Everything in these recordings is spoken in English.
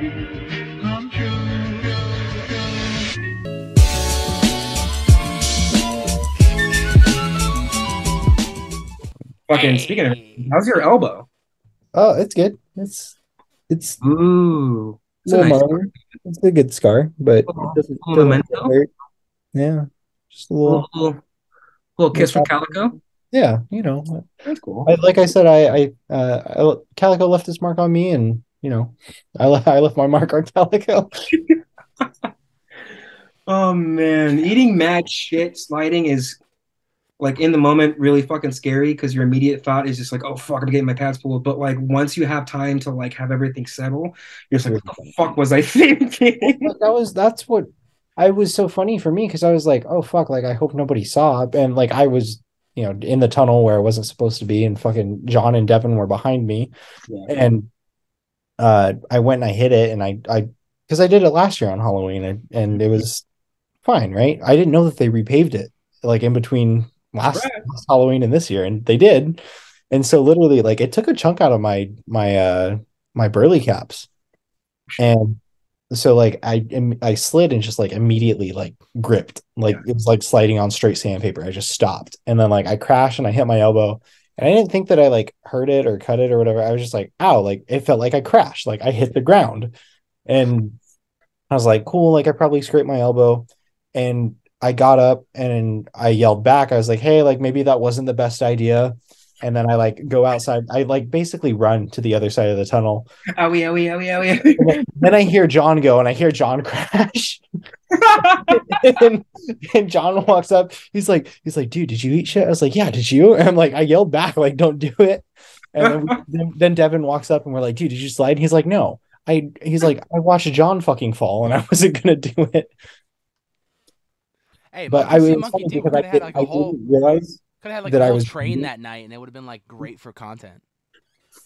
dream come true. Fucking speaking of, how's your elbow? Oh, it's good. It's it's Ooh, a little minor. It's a good scar, but it Little- doesn't, little doesn't hurt. Yeah, just a little. little, little kiss from Calico. Yeah, you know, That's cool. I, like I said, I, I, uh, I, Calico left his mark on me, and you know, I left, I left my mark on Calico. Oh man, eating mad shit sliding is like in the moment really fucking scary because your immediate thought is just like, oh fuck, I'm getting my pads pulled. But like once you have time to like have everything settle, you're just like, what the fuck was I thinking? That was that's what I was so funny for me because I was like, oh fuck, like I hope nobody saw, and like I was, you know, in the tunnel where I wasn't supposed to be, and fucking John and Devin were behind me, and uh, I went and I hit it, and I, I, because I did it last year on Halloween, and, and it was fine, right? I didn't know that they repaved it like in between last, Right. last Halloween and this year, and they did, and so literally, like it took a chunk out of my my uh my burley caps, and so like I I slid and just like immediately like gripped, like it was like sliding on straight sandpaper. I just stopped, and then like I crashed and I hit my elbow. And I didn't think that I like hurt it or cut it or whatever. I was just like, ow, like it felt like I crashed, like I hit the ground. And I was like, cool, like I probably scraped my elbow. And I got up and I yelled back. I was like, hey, like maybe that wasn't the best idea. And then I like go outside. I like basically run to the other side of the tunnel. oh owie, oh owie. oh then, then I hear John go and I hear John crash. and, and John walks up. He's like, he's like, dude, did you eat shit? I was like, yeah, did you? And I'm like, I yelled back, like, don't do it. And then, we- then, then Devin walks up and we're like, dude, did you slide? And he's like, no. I he's like, I watched John fucking fall and I wasn't gonna do it. Hey, But Monkey I was Monkey funny do. because I, have had did, like I a whole, didn't realize could have had like that a I whole was train bleeding. that night, and it would have been like great for content.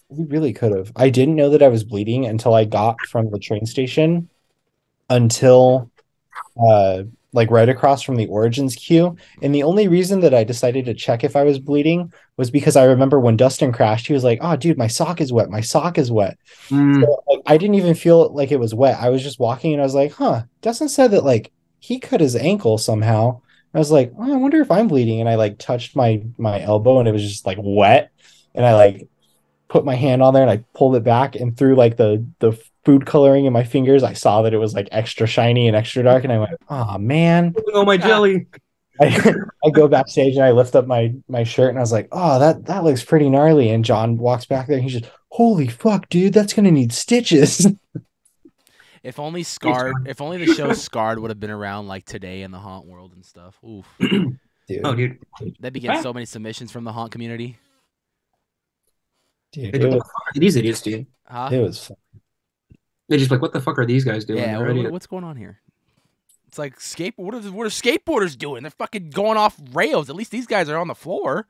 we really could have. I didn't know that I was bleeding until I got from the train station until uh like right across from the origins queue. And the only reason that I decided to check if I was bleeding was because I remember when Dustin crashed, he was like, Oh dude, my sock is wet, my sock is wet. Mm, So, like, I didn't even feel like it was wet. I was just walking and I was like, huh, Dustin said that like he cut his ankle somehow. I was like, oh, I wonder if I'm bleeding. And I like touched my my elbow and it was just like wet. And I like put my hand on there and I pulled it back and through like the the food coloring in my fingers, I saw that it was like extra shiny and extra dark. And I went, oh man. oh my jelly. I, I go backstage and I lift up my my shirt and I was like, oh, that that looks pretty gnarly. And John walks back there and he's just, holy fuck, dude, that's gonna need stitches. If only Scarred, if only the show Scarred would have been around like today in the haunt world and stuff. Oof, dude. Oh, dude. they'd be getting so many submissions from the haunt community. Dude, They it was, what the fuck are these idiots doing? Huh? it was fun. They just like, what the fuck are these guys doing? Yeah, what- what's going on here? It's like skate. What are, what are skateboarders doing? They're fucking going off rails. At least these guys are on the floor.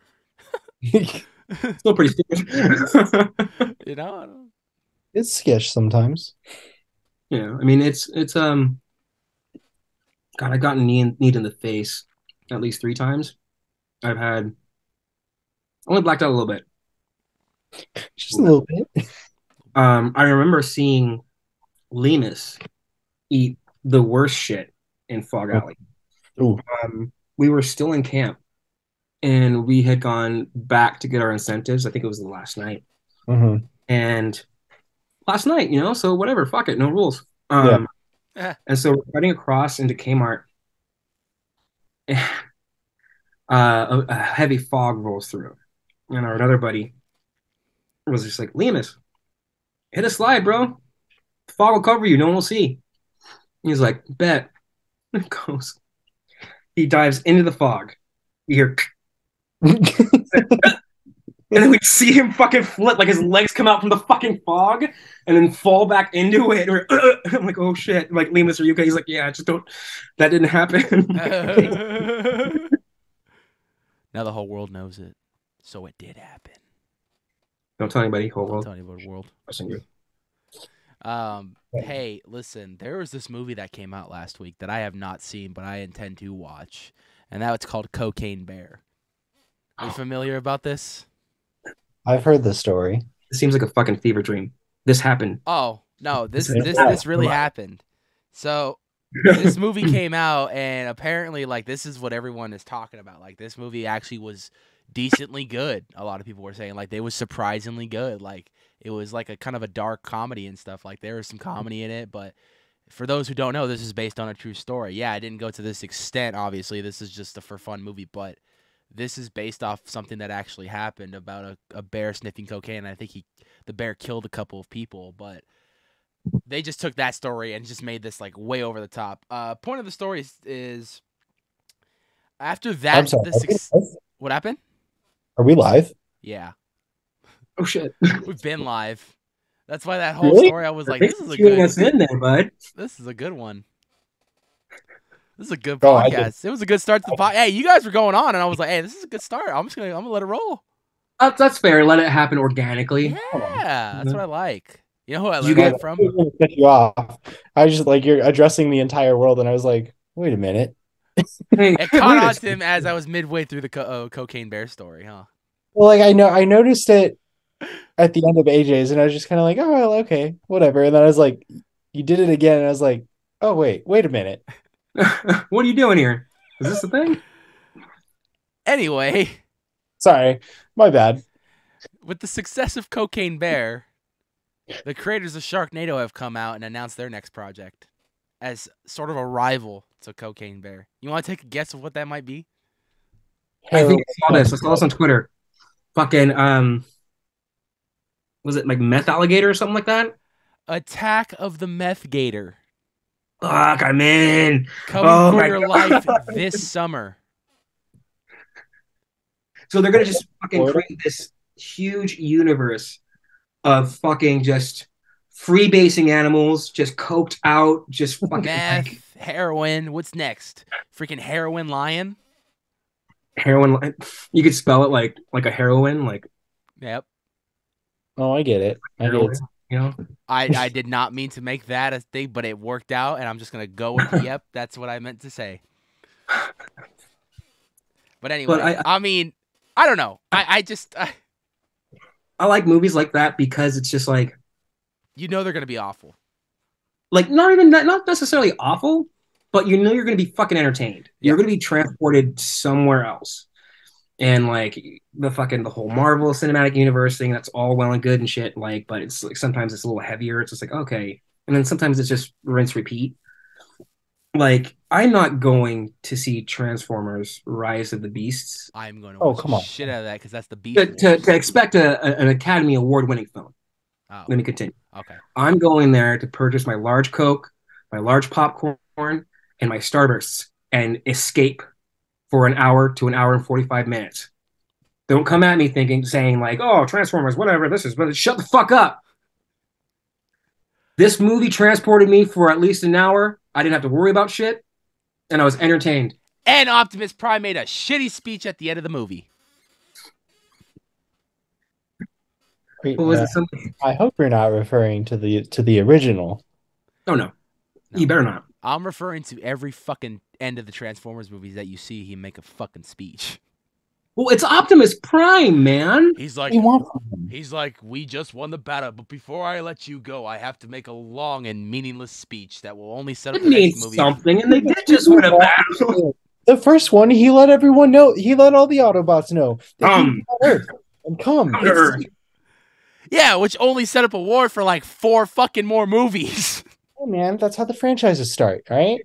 Still pretty stupid. You know. I it's sketch sometimes. Yeah, I mean it's it's um God, I've gotten knee kneed in the face at least three times. I've had only blacked out a little bit. Just a little bit. Um, I remember seeing Linus eat the worst shit in Fog Alley. Um, we were still in camp and we had gone back to get our incentives. I think it was the last night. Mhm. And last night, you know, so whatever, fuck it, no rules. Um, Yeah. and so we're riding across into Kmart. uh, a, a heavy fog rolls through, and our other buddy was just like, "Lemus, hit a slide, bro. The fog will cover you. No one will see." He's like, "Bet." It goes. He dives into the fog. You hear and then we see him fucking flip, like his legs come out from the fucking fog and then fall back into it. Or, I'm like, oh shit. Like, Lemus, are you okay? He's like, yeah, just don't, that didn't happen. now the whole world knows it. So it did happen. Don't tell anybody. Hold I'll on. tell you about world. Listen, you. Um, Yeah. hey, listen, there was this movie that came out last week that I have not seen, but I intend to watch, and that it's called Cocaine Bear. Are you familiar about this? I've heard the story. It seems like a fucking fever dream. This happened. Oh, No, this this this really happened. So this movie came out and apparently like this is what everyone is talking about. Like this movie actually was decently good. A lot of people were saying like they was surprisingly good. Like it was like a kind of a dark comedy and stuff. Like there was some comedy in it, but for those who don't know, this is based on a true story. Yeah, I didn't go to this extent. Obviously, this is just a for fun movie, but this is based off something that actually happened about a, a bear sniffing cocaine. I think he the bear killed a couple of people, but they just took that story and just made this like way over the top. Uh, point of the story is, is after that, sorry. the Are we suc- live? what happened? Are we live? Yeah, Oh shit! we've been live. That's why that whole Really? story, I was like, this is a good, us in there, bud. this is a good one. This is a good Oh, I podcast. It was a good start to the oh. podcast. Hey, you guys were going on, and I was like, hey, this is a good start. I'm just gonna, I'm gonna let it roll. That's, that's fair. Let it happen organically. Yeah, that's what I like. You know who I You learned guys- that from? I was gonna cut you off. I was just like you're addressing the entire world, and I was like, wait a minute. Hey, It wait caught a on to him as I was midway through the co- uh, cocaine bear story, huh? Well, like I know I noticed it at the end of AJ's, and I was just kind of like, oh well, okay, whatever. And then I was like, you did it again, and I was like, oh wait, wait a minute. what are you doing here? Is this the thing? Anyway, Sorry, my bad. with the success of Cocaine Bear, the creators of Sharknado have come out and announced their next project as sort of a rival to Cocaine Bear. You want to take a guess of what that might be? I think I saw this. I saw this on Twitter. Fucking um, was it like meth alligator or something like that? Attack of the Meth Gator Fuck, I'm in. coming Oh for your God. life this summer. So they're gonna just fucking create this huge universe of fucking just freebasing animals, just coked out, just fucking Meth, like heroin. What's next? Freaking heroin lion. heroin. You could spell it like like a heroin, like Yep. Oh, I get it. I get it. You know, I, I did not mean to make that a thing, but it worked out, and I'm just gonna go with yep. That's what I meant to say. But anyway, I- I, mean, I don't know. I, I just I, I like movies like that because it's just like you know they're gonna be awful. like not even that, not necessarily awful, but you know you're gonna be fucking entertained. You're gonna be transported somewhere else. And like the fucking the whole Marvel Cinematic Universe thing, that's all well and good and shit. Like, but it's like sometimes it's a little heavier. It's just like okay, and then sometimes it's just rinse repeat. Like, I'm not going to see Transformers: Rise of the Beasts I'm going to Oh, watch come the on. shit out of that because that's the beast. to, to, to expect a, a- an Academy Award winning film. Oh, Let me continue. okay. I'm going there to purchase my large Coke, my large popcorn, and my Starbursts and escape for an hour to an hour and 45 minutes. Don't come at me thinking, saying, like, oh, Transformers, whatever, this is, but shut the fuck up. This movie transported me for at least an hour. I didn't have to worry about shit, and I was entertained. And Optimus Prime made a shitty speech at the end of the movie. What was uh, it? Something? I hope you're not referring to the to the original. Oh, no. No. You better not. I'm referring to every fucking end of the Transformers movies that you see. He make a fucking speech. Well, it's Optimus Prime, man. He's like, do you want from him? He's like, we just won the battle, but before I let you go, I have to make a long and meaningless speech that will only set up It the next movie. something, and they did just win a battle. The first one, he let everyone know. He let all the Autobots know that Um. Earth and come. Come Earth. Yeah, which only set up a war for like four fucking more movies. Hey, man, that's how the franchises start, right?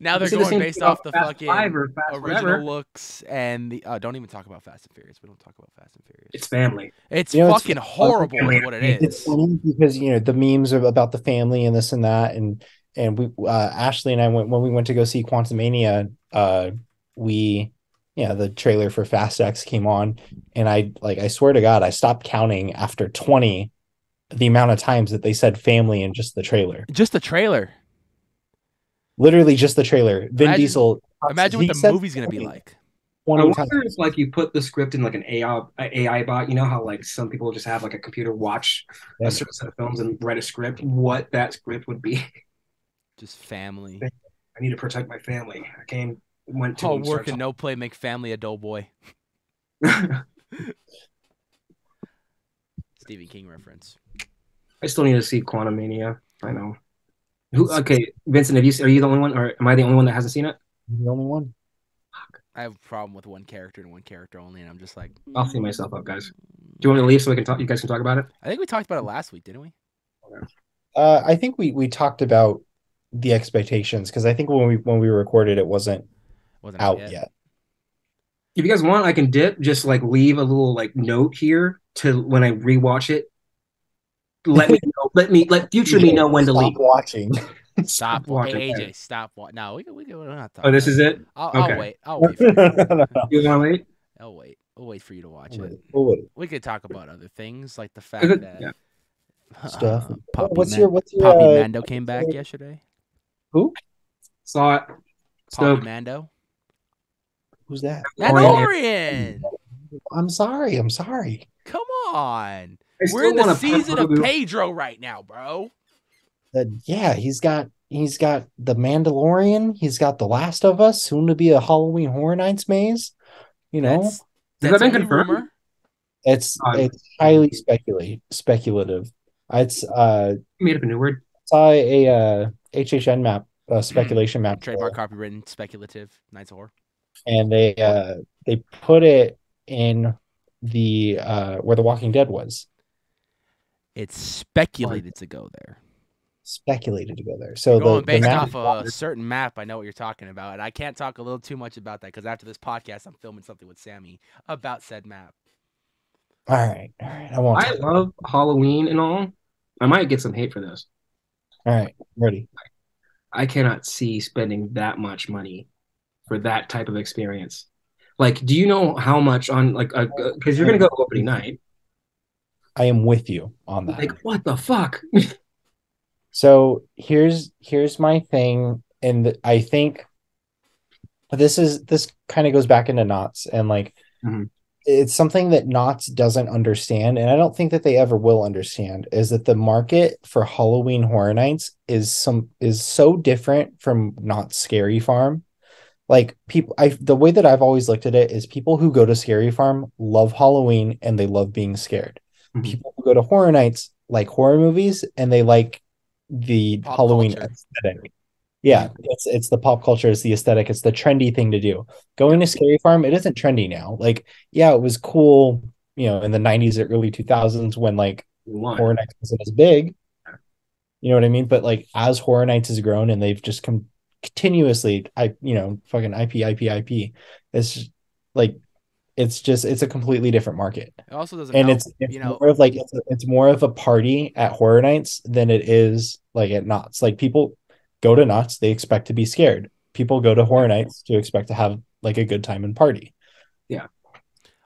now they're You see the going based off the Fast fucking or original whatever. looks and the. Uh, don't even talk about Fast and Furious. We don't talk about Fast and Furious. It's family. It's You know, it's- fucking horrible, is what it It's funny because you know the memes are about the family and this and that, and and we uh, Ashley and I went when we went to go see Quantumania. Uh, we yeah, the trailer for Fast X came on, and I like I swear to God, I stopped counting after twenty the amount of times that they said family in just the trailer. Just the trailer. Literally just the trailer. Vin Imagine- Diesel. Imagine what the movie's gonna be like. I 20 times. wonder if like you put the script in like an AI AI bot. You know how like some people just have like a computer watch Yeah. a certain set of films and write a script. What that script would be. Just family. I need to protect my family. I came went to Oh, work and no play, make family a doughboy. talking- Stephen King reference. I still need to see Quantumania. I know. Who? Okay, Vincent, have you? Are you the only one, or am I the only one that hasn't seen it? The only one. I have a problem with one character and one character only, and I'm just like, I'll see myself out, guys. Do you want me to leave so we can talk? You guys can talk about it. I think we talked about it last week, didn't we? Uh, I think we we talked about the expectations because I think when we when we recorded it wasn't Wasn't out yet. If you guys want, I can dip. Just like leave a little like note here to when I rewatch it. Let me know. Let me let future me know when to Stop leave. watching. Stop. watching Hey, it. AJ, stop. watching. no, we can. We can. We don't have to. Oh, this is it. I'll, Okay. I'll wait. I'll wait. For you. You want to wait? I'll wait. I'll wait for you to watch it. We'll wait. We could talk about other things like the fact Is that yeah. Stuff. uh, Poppy, what's Man- your what's your Poppy uh, Mando came back your- yesterday. who? Saw it. Poppy Stoked. Mando. Who's that? Mandalorian. I'm sorry. I'm sorry. Come on. We're in the season of Pedro right now, bro. Uh, yeah, he's got he's got the Mandalorian. He's got the Last of Us. Soon to be a Halloween Horror Nights maze. You know, That's, that that's been confirmed? rumor. it's Um, it's highly speculate speculative. It's uh Made up a new word. saw a uh HHN map, uh, speculation map, Trademark copywritten, speculative, Nights of Horror. And they uh they put it in the uh where the Walking Dead was It's speculated to go there. speculated to go there. So Going the, the based map off a certain map, I know what you're talking about, and I can't talk a little too much about that because after this podcast, I'm filming something with Sammy about said map. all right, all right, I won't. I love Halloween and all. I might get some hate for this. all right, ready. I cannot see spending that much money for that type of experience. Like, do you know how much on like because you're gonna go opening night? I am with you on that. Like, what the fuck? So here's here's my thing, and I think this is this kind of goes back into Knott's and like Mhm. it's something that Knott's doesn't understand, and I don't think that they ever will understand is that the market for Halloween Horror Nights is some is so different from Knott's Scary Farm. Like people, I the way that I've always looked at it is people who go to Scary Farm love Halloween and they love being scared. Mhm. People who go to horror nights like horror movies and they like the Pop Halloween culture. aesthetic. Yeah, it's it's the pop culture, it's the aesthetic, it's the trendy thing to do. Going to Scary Farm, it isn't trendy now. Like, yeah, it was cool, you know, in the 90s or early 2000s when like One. Horror Nights wasn't as big. You know what I mean? But like as Horror Nights has grown and they've just come continuously, I you know, fucking IP, IP, IP. It's just, like it's just it's a completely different market It also doesn't and help, it's, it's you know, more of like it's, it's more of a party at horror nights than it is like at Knott's like people go to Knott's they expect to be scared people go to horror nights to expect to have like a good time and party Yeah.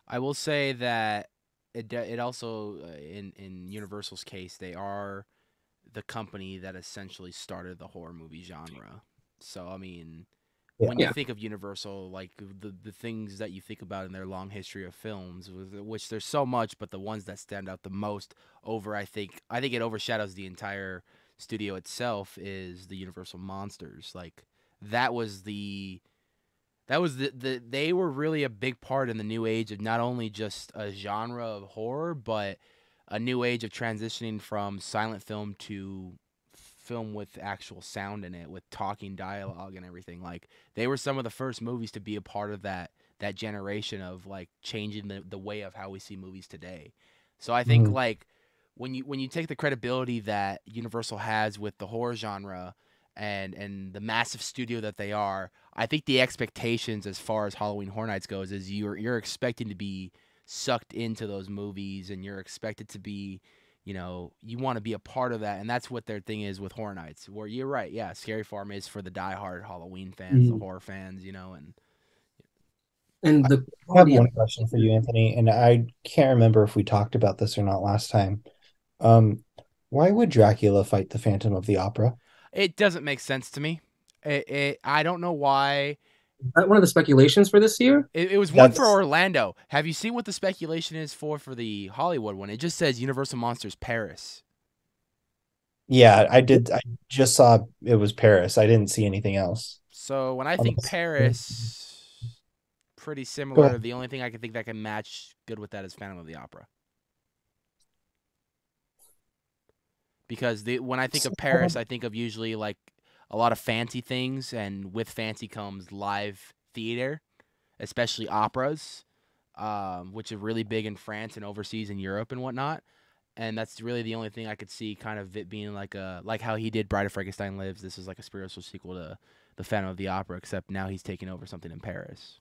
I will say that it it also uh, in in Universal's case they are the company that essentially started the horror movie genre. So I mean, when you Yeah. think of Universal, like the the things that you think about in their long history of films, which there's so much, but the ones that stand out the most over, I think, I think it overshadows the entire studio itself is the Universal monsters. Like that was the that was the, the they were really a big part in the new age of not only just a genre of horror but a new age of transitioning from silent film to film with actual sound in it with talking dialogue and everything like they were some of the first movies to be a part of that that generation of like changing the, the way of how we see movies today so i think Mhm. like when you when you take the credibility that universal has with the horror genre and and the massive studio that they are I think the expectations as far as Halloween Horror Nights goes is you're you're expecting to be sucked into those movies and you're expected to be, you know, you want to be a part of that and that's what their thing is with Horror Nights. Where you're right, yeah, Scary Farm is for the diehard Halloween fans, the Mhm. horror fans, you know, and And the i have one question for you anthony and i can't remember if we talked about this or not last time um why would dracula fight the phantom of the opera it doesn't make sense to me. It, it I don't know why. Is that one of the speculations for this year? It, it was one for Orlando. Have you seen what the speculation is for for the Hollywood one? It just says Universal Monsters Paris. yeah i did i just saw it was paris i didn't see anything else So when I think that's- Paris, pretty similar. The only thing I can think that can match good with that is Phantom of the Opera. because the, when I think of Paris, I think of usually like a lot of fancy things, and with fancy comes live theater, especially operas, um, which are really big in France and overseas in Europe and whatnot. And that's really the only thing I could see kind of it being like a like how he did Bride of Frankenstein Lives. This is like a spiritual sequel to the Phantom of the Opera, except now he's taking over something in Paris.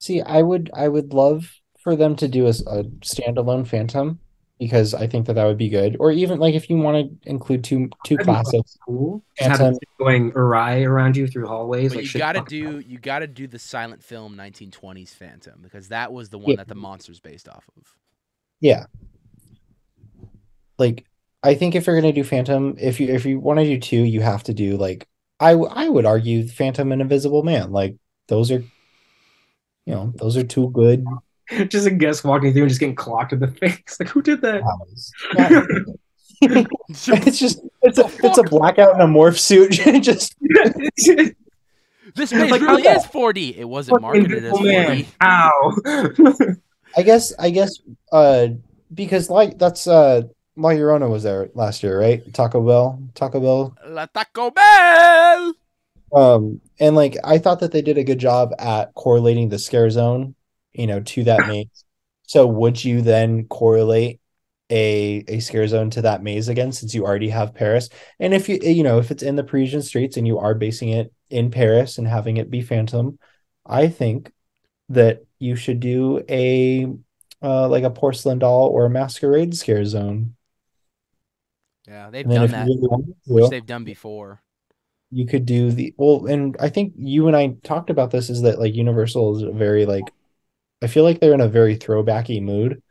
See, I would I would love for them to do a standalone Phantom because I think that that would be good. Or even like if you want to include two two That'd be classics. Cool. Have Phantom. going awry around you through hallways. But like you gotta fucking- do you gotta do the silent film 1920s Phantom because that was the one Yeah. that the monster's based off of. Yeah. Like I think if you're gonna do Phantom, if you if you want to do two, you have to do like I I would argue Phantom and Invisible Man. Like those are, you know, those are two good. just a guest walking through and just getting clocked in the face. Like who did that? powers. Yeah. it's just it's a it's a blackout in a morph suit. just This maze Like, really how is 4D. It wasn't marketed as Invisible 4D. Ow. I guess I guess uh because like that's uh La Llorona was there last year, right? Taco Bell, Taco Bell. La Taco Bell. Um and like I thought that they did a good job at correlating the scare zone, you know, to that maze. So would you then correlate a a scare zone to that maze again since you already have Paris? And if you you know, if it's in the Parisian streets and you are basing it in Paris and having it be Phantom, I think that you should do a uh like a porcelain doll or a masquerade scare zone. Yeah, they've done that, really wanted which they've done before. you could do the well, and I think you and I talked about this is that like Universal is very like I feel like they're in a very throwbacky mood.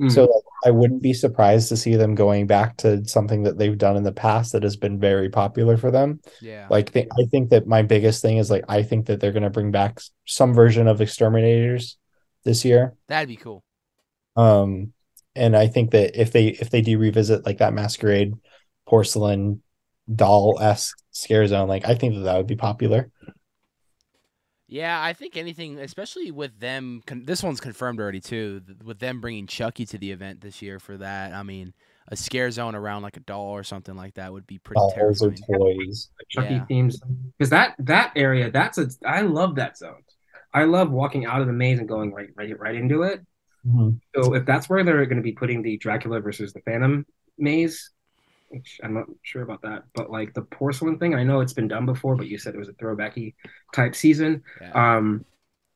Mm. So like, I wouldn't be surprised to see them going back to something that they've done in the past that has been very popular for them. Yeah. Like th- I think that my biggest thing is like I think that they're going to bring back some version of Exterminators this year. That'd be cool. Um, and I think that if they if they do revisit like that masquerade porcelain doll esque scare zone, like I think that that would be popular. Yeah, I think anything, especially with them. Con- this one's confirmed already too. th- With them bringing Chucky to the event this year for that, I mean, a scare zone around like a doll or something like that would be pretty Dolls or terrifying. toys. Chucky Yeah. themes because that that area that's a I love that zone. I love walking out of the maze and going right right right into it. Mhm. So if that's where they're going to be putting the Dracula versus the Phantom maze, which I'm not sure about that, but like the porcelain thing, I know it's been done before, but you said it was a throwbacky type season. Yeah. Um,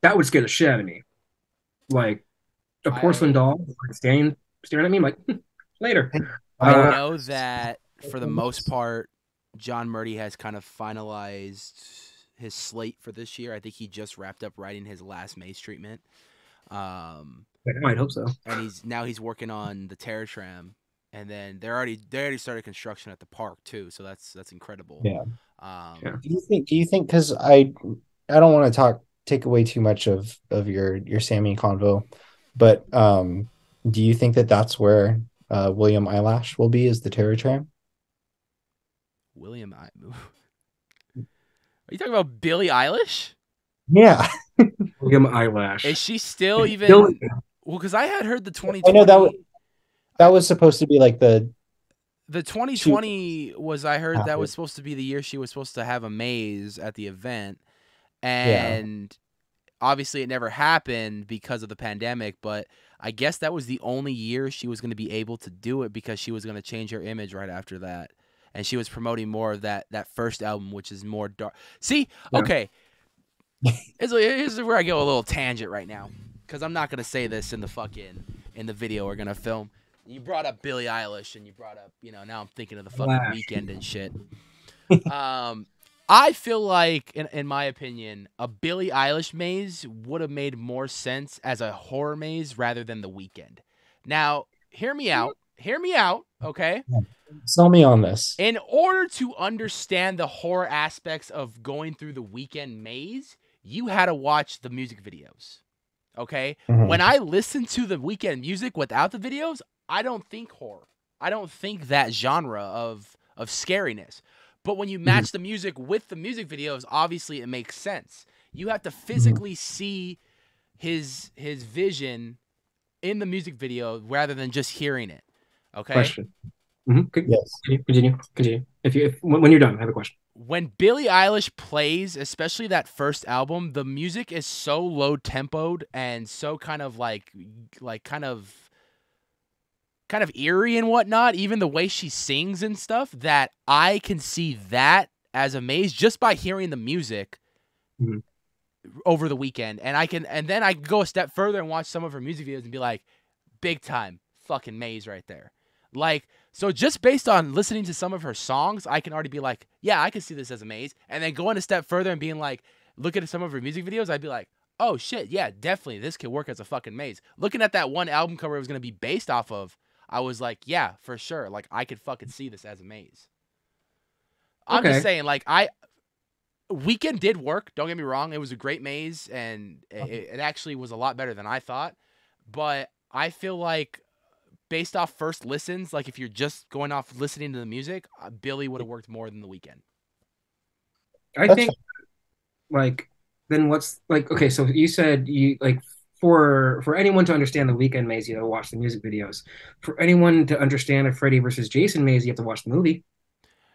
that would scare the shit out of me. Like a porcelain I- doll like, staring staring at me, I'm like later. I Uh, know that for the most part, John Murdy has kind of finalized his slate for this year. I think he just wrapped up writing his last Maze treatment. Um, I might hope so. and he's now he's working on the Terror Tram, and then they're already they already started construction at the park too. So that's that's incredible. Yeah. Um, Yeah. Do you think? Do you think? Because I, I don't want to talk take away too much of of your your Sammy convo, but um, do you think that that's where uh William Eyelash will be? Is the Terror Tram? William, I- are you talking about Billie Eilish? Yeah, William Eyelash. Is she still even? Still- Well, because I had heard the 2020. I know that was- that was supposed to be like the The 2020 was I heard that was supposed to be the year she was supposed to have a maze at the event, and obviously it never happened because of the pandemic. But I guess that was the only year she was going to be able to do it because she was going to change her image right after that, and she was promoting more of that that first album, which is more dark. See, Yeah. okay, here's, where I go a little tangent right now because I'm not gonna say this in the fucking in the video we're gonna film. You brought up Billie Eilish and you brought up, you know, now I'm thinking of the fucking Weeknd and shit. um, I feel like, in, in my opinion, a Billie Eilish maze would have made more sense as a horror maze rather than the Weeknd. Now, hear me out. Hear me out, okay? sell me on this. In order to understand the horror aspects of going through the Weeknd maze, you had to watch the music videos. Okay? Mhm. When I listen to the Weeknd music without the videos, I don't think horror. I don't think that genre of of scariness. But when you match the music with the music videos, obviously it makes sense. You have to physically see his his vision in the music video rather than just hearing it. Okay? Question. Mhm. Yes. Continue, continue, continue. If you, if, when when you're done, I have a question. when Billie Eilish plays, especially that first album, the music is so low tempoed and so kind of like like kind of kind of eerie and whatnot, even the way she sings and stuff, that I can see that as a maze just by hearing the music Mhm. over the weekend. And I can and then I can go a step further and watch some of her music videos and be like, big time fucking maze right there. Like, so just based on listening to some of her songs, I can already be like, yeah, I can see this as a maze. And then going a step further and being like, look at some of her music videos, I'd be like, oh shit, yeah, definitely, this could work as a fucking maze. Looking at that one album cover it was gonna be based off of, I was like, yeah, for sure, like I could fucking see this as a maze. I'm Okay. just saying, like I. Weeknd did work. Don't get me wrong; it was a great maze, and it, it actually was a lot better than I thought. But I feel like based off first listens, like if you're just going off listening to the music, uh, Billie would have worked more than the Weeknd. I That's think like then what's like okay, so you said you like for for anyone to understand the Weeknd maze, you have to watch the music videos. For anyone to understand a Freddy versus Jason maze, you have to watch the movie.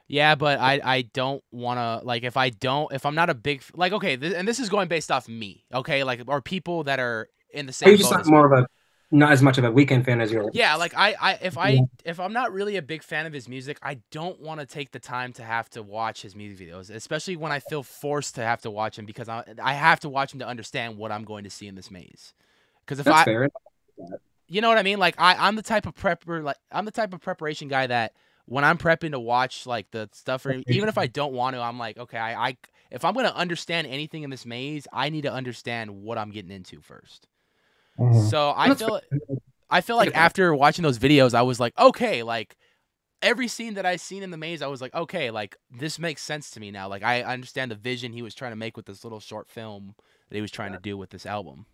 Yeah, but I I don't want to like if I don't if I'm not a big like okay, th- and this is going based off me, okay, like or people that are in the Are same you just not more of a not as much of a Weeknd fan as you're Yeah, like I, I if I Yeah. if I'm not really a big fan of his music, I don't want to take the time to have to watch his music videos, especially when I feel forced to have to watch him because I I have to watch him to understand what I'm going to see in this maze. Because if That's I fair. you know what I mean? Like I, I'm the type of prepper, like I'm the type of preparation guy that when I'm prepping to watch like the stuff, or even if I don't want to, I'm like, okay, I, I if I'm gonna understand anything in this maze, I need to understand what I'm getting into first. Mhm. So I That's feel, fair. I feel like after watching those videos, I was like, okay, like every scene that I seen in the maze, I was like, okay, like this makes sense to me now. Like I understand the vision he was trying to make with this little short film that he was trying to do with this album.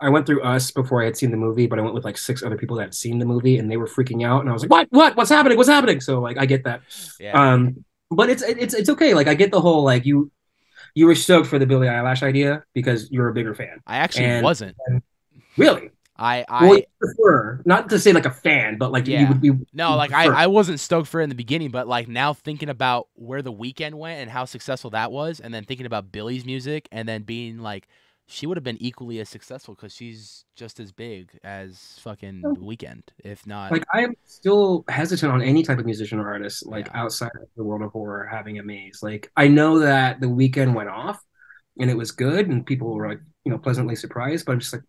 I went through us before I had seen the movie, but I went with like six other people that had seen the movie and they were freaking out and I was like, What? What? What's happening? What's happening? So like I get that. Yeah. Um but it's it's it's okay. Like I get the whole like you you were stoked for the Billie Eilish idea because you're a bigger fan. I actually and- wasn't. Really? I, I, well, prefer not to say like a fan, but like Yeah. you would be No, like I, prefer. I wasn't stoked for it in the beginning, but like now thinking about where the Weeknd went and how successful that was, and then thinking about Billie's music, and then being like, she would have been equally as successful because she's just as big as fucking Weeknd, if not. like I am still hesitant on any type of musician or artist like Yeah. outside of the world of horror having a maze. Like I know that the Weeknd went off and it was good and people were like you know pleasantly surprised, but I'm just like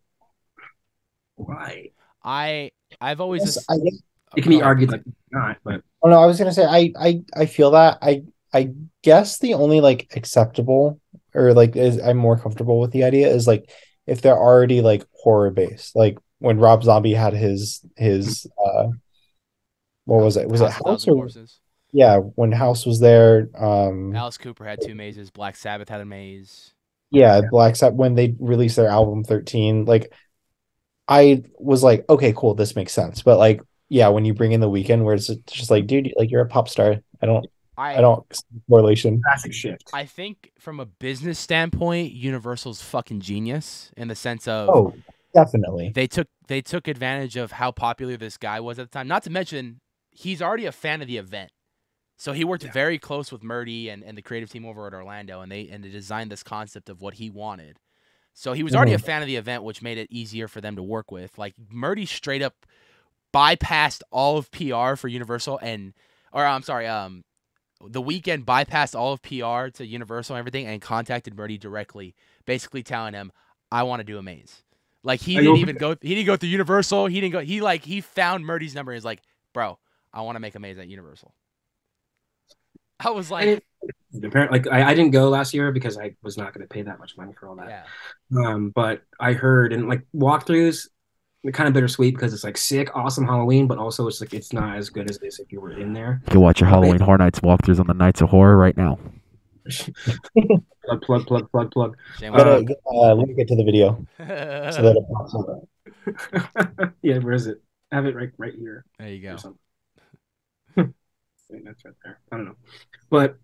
why? I, I've always. Yes, just- I guess- It can be argued like not, but Oh no, I was gonna say I I I feel that I I guess the only like acceptable or like is I'm more comfortable with the idea is like if they're already like horror based, like when Rob Zombie had his his uh what was it? Was it House of House or Corpses. yeah, when House was there, um Alice Cooper had two mazes. Black Sabbath had a maze. yeah, Black Sabbath when they released their album 13, like I was like, okay, cool, this makes sense. But like, yeah, when you bring in the Weeknd where it's just like, dude, like you're a pop star. I don't I, I don't correlation. drastic shift. I think from a business standpoint, Universal's fucking genius in the sense of Oh, definitely. they took they took advantage of how popular this guy was at the time. Not to mention he's already a fan of the event. So he worked Yeah. very close with Murdy and, and the creative team over at Orlando and they and they designed this concept of what he wanted. So he was already a fan of the event, which made it easier for them to work with. Like Murdy straight up bypassed all of PR for Universal and or I'm sorry, um the Weeknd bypassed all of PR to Universal and everything and contacted Murdy directly, basically telling him, I want to do a maze. Like he I didn't even go he didn't go through Universal. He didn't go he like he found Murdy's number and was like, Bro, I want to make a maze at Universal. I was like, apparently, like I, I didn't go last year because I was not going to pay that much money for all that. yeah. Um, but I heard and like walkthroughs, they're kind of bittersweet because it's like sick, awesome Halloween, but also it's like it's not as good as this if you were in there. You watch your Halloween Horror Nights walkthroughs on the Nights of Horror right now. plug, plug, plug, plug, plug. Shame Uh, uh, let me get to the video so that it pops up. yeah, where is it? I have it right, right here. there you go. or something. I think that's right there. I don't know, but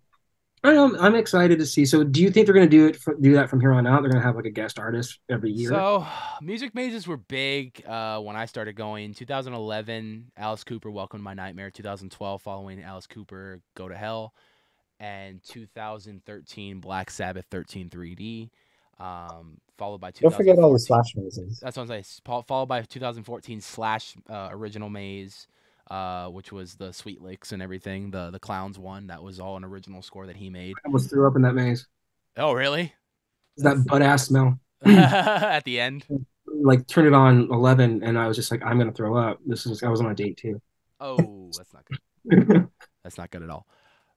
I know. I'm excited to see. So, do you think they're going to do it? For, do that from here on out? They're going to have like a guest artist every year. So, music mazes were big uh, when I started going. 2011, Alice Cooper, Welcome to My Nightmare. 2012, following Alice Cooper, Go to Hell. And 2013, Black Sabbath 13 3D. Um, followed by Don't forget all the slash mazes. That's what I'm saying. Followed by 2014 slash uh, original maze, uh, which was the Sweet Licks and everything. The the clowns one that was all an original score that he made. I almost threw up in that maze. Oh really? It's that butt ass smell. At the end. Like, turn it on 11, and I was just like, I'm going to throw up. This is. I was on a date too. Oh, that's not good. That's not good at all.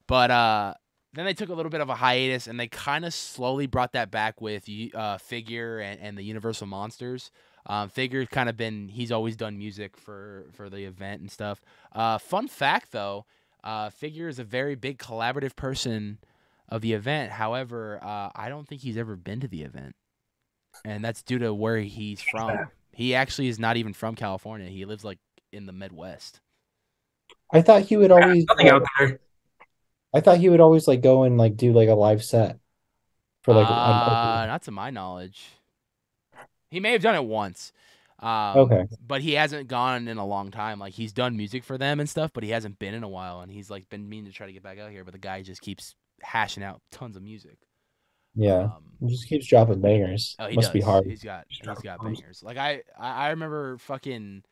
But uh, then they took a little bit of a hiatus, and they kind of slowly brought that back with uh, Figure and, and the Universal Monsters. Um, Figure's kind of been he's always done music for for the event and stuff. Uh, fun fact though, uh, Figure is a very big collaborative person of the event. However, uh, I don't think he's ever been to the event, and that's due to where he's from. He actually is not even from California. He lives like in the Midwest. I thought he would always. Nothing out there. I thought he would always like go and like do like a live set for like. uh, not to my knowledge. He may have done it once. Um, Okay. But he hasn't gone in a long time. Like he's done music for them and stuff, but he hasn't been in a while. And he's like been meaning to try to get back out here, but the guy just keeps hashing out tons of music. yeah, Um, he just keeps dropping bangers. Oh, he Must does. be hard. He's got he's Drop got bombs. bangers. Like I, I I remember fucking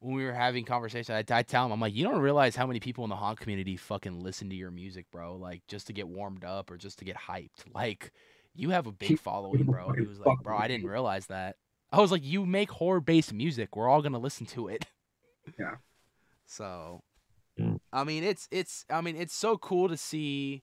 when we were having conversation. I I tell him I'm like, you don't realize how many people in the haunt community fucking listen to your music, bro. Like just to get warmed up or just to get hyped. Like you have a big following, bro. He was like, bro, I didn't realize that. I was like, you make horror based music. We're all gonna listen to it. Yeah. So, Mm. I mean, it's it's I mean, it's so cool to see.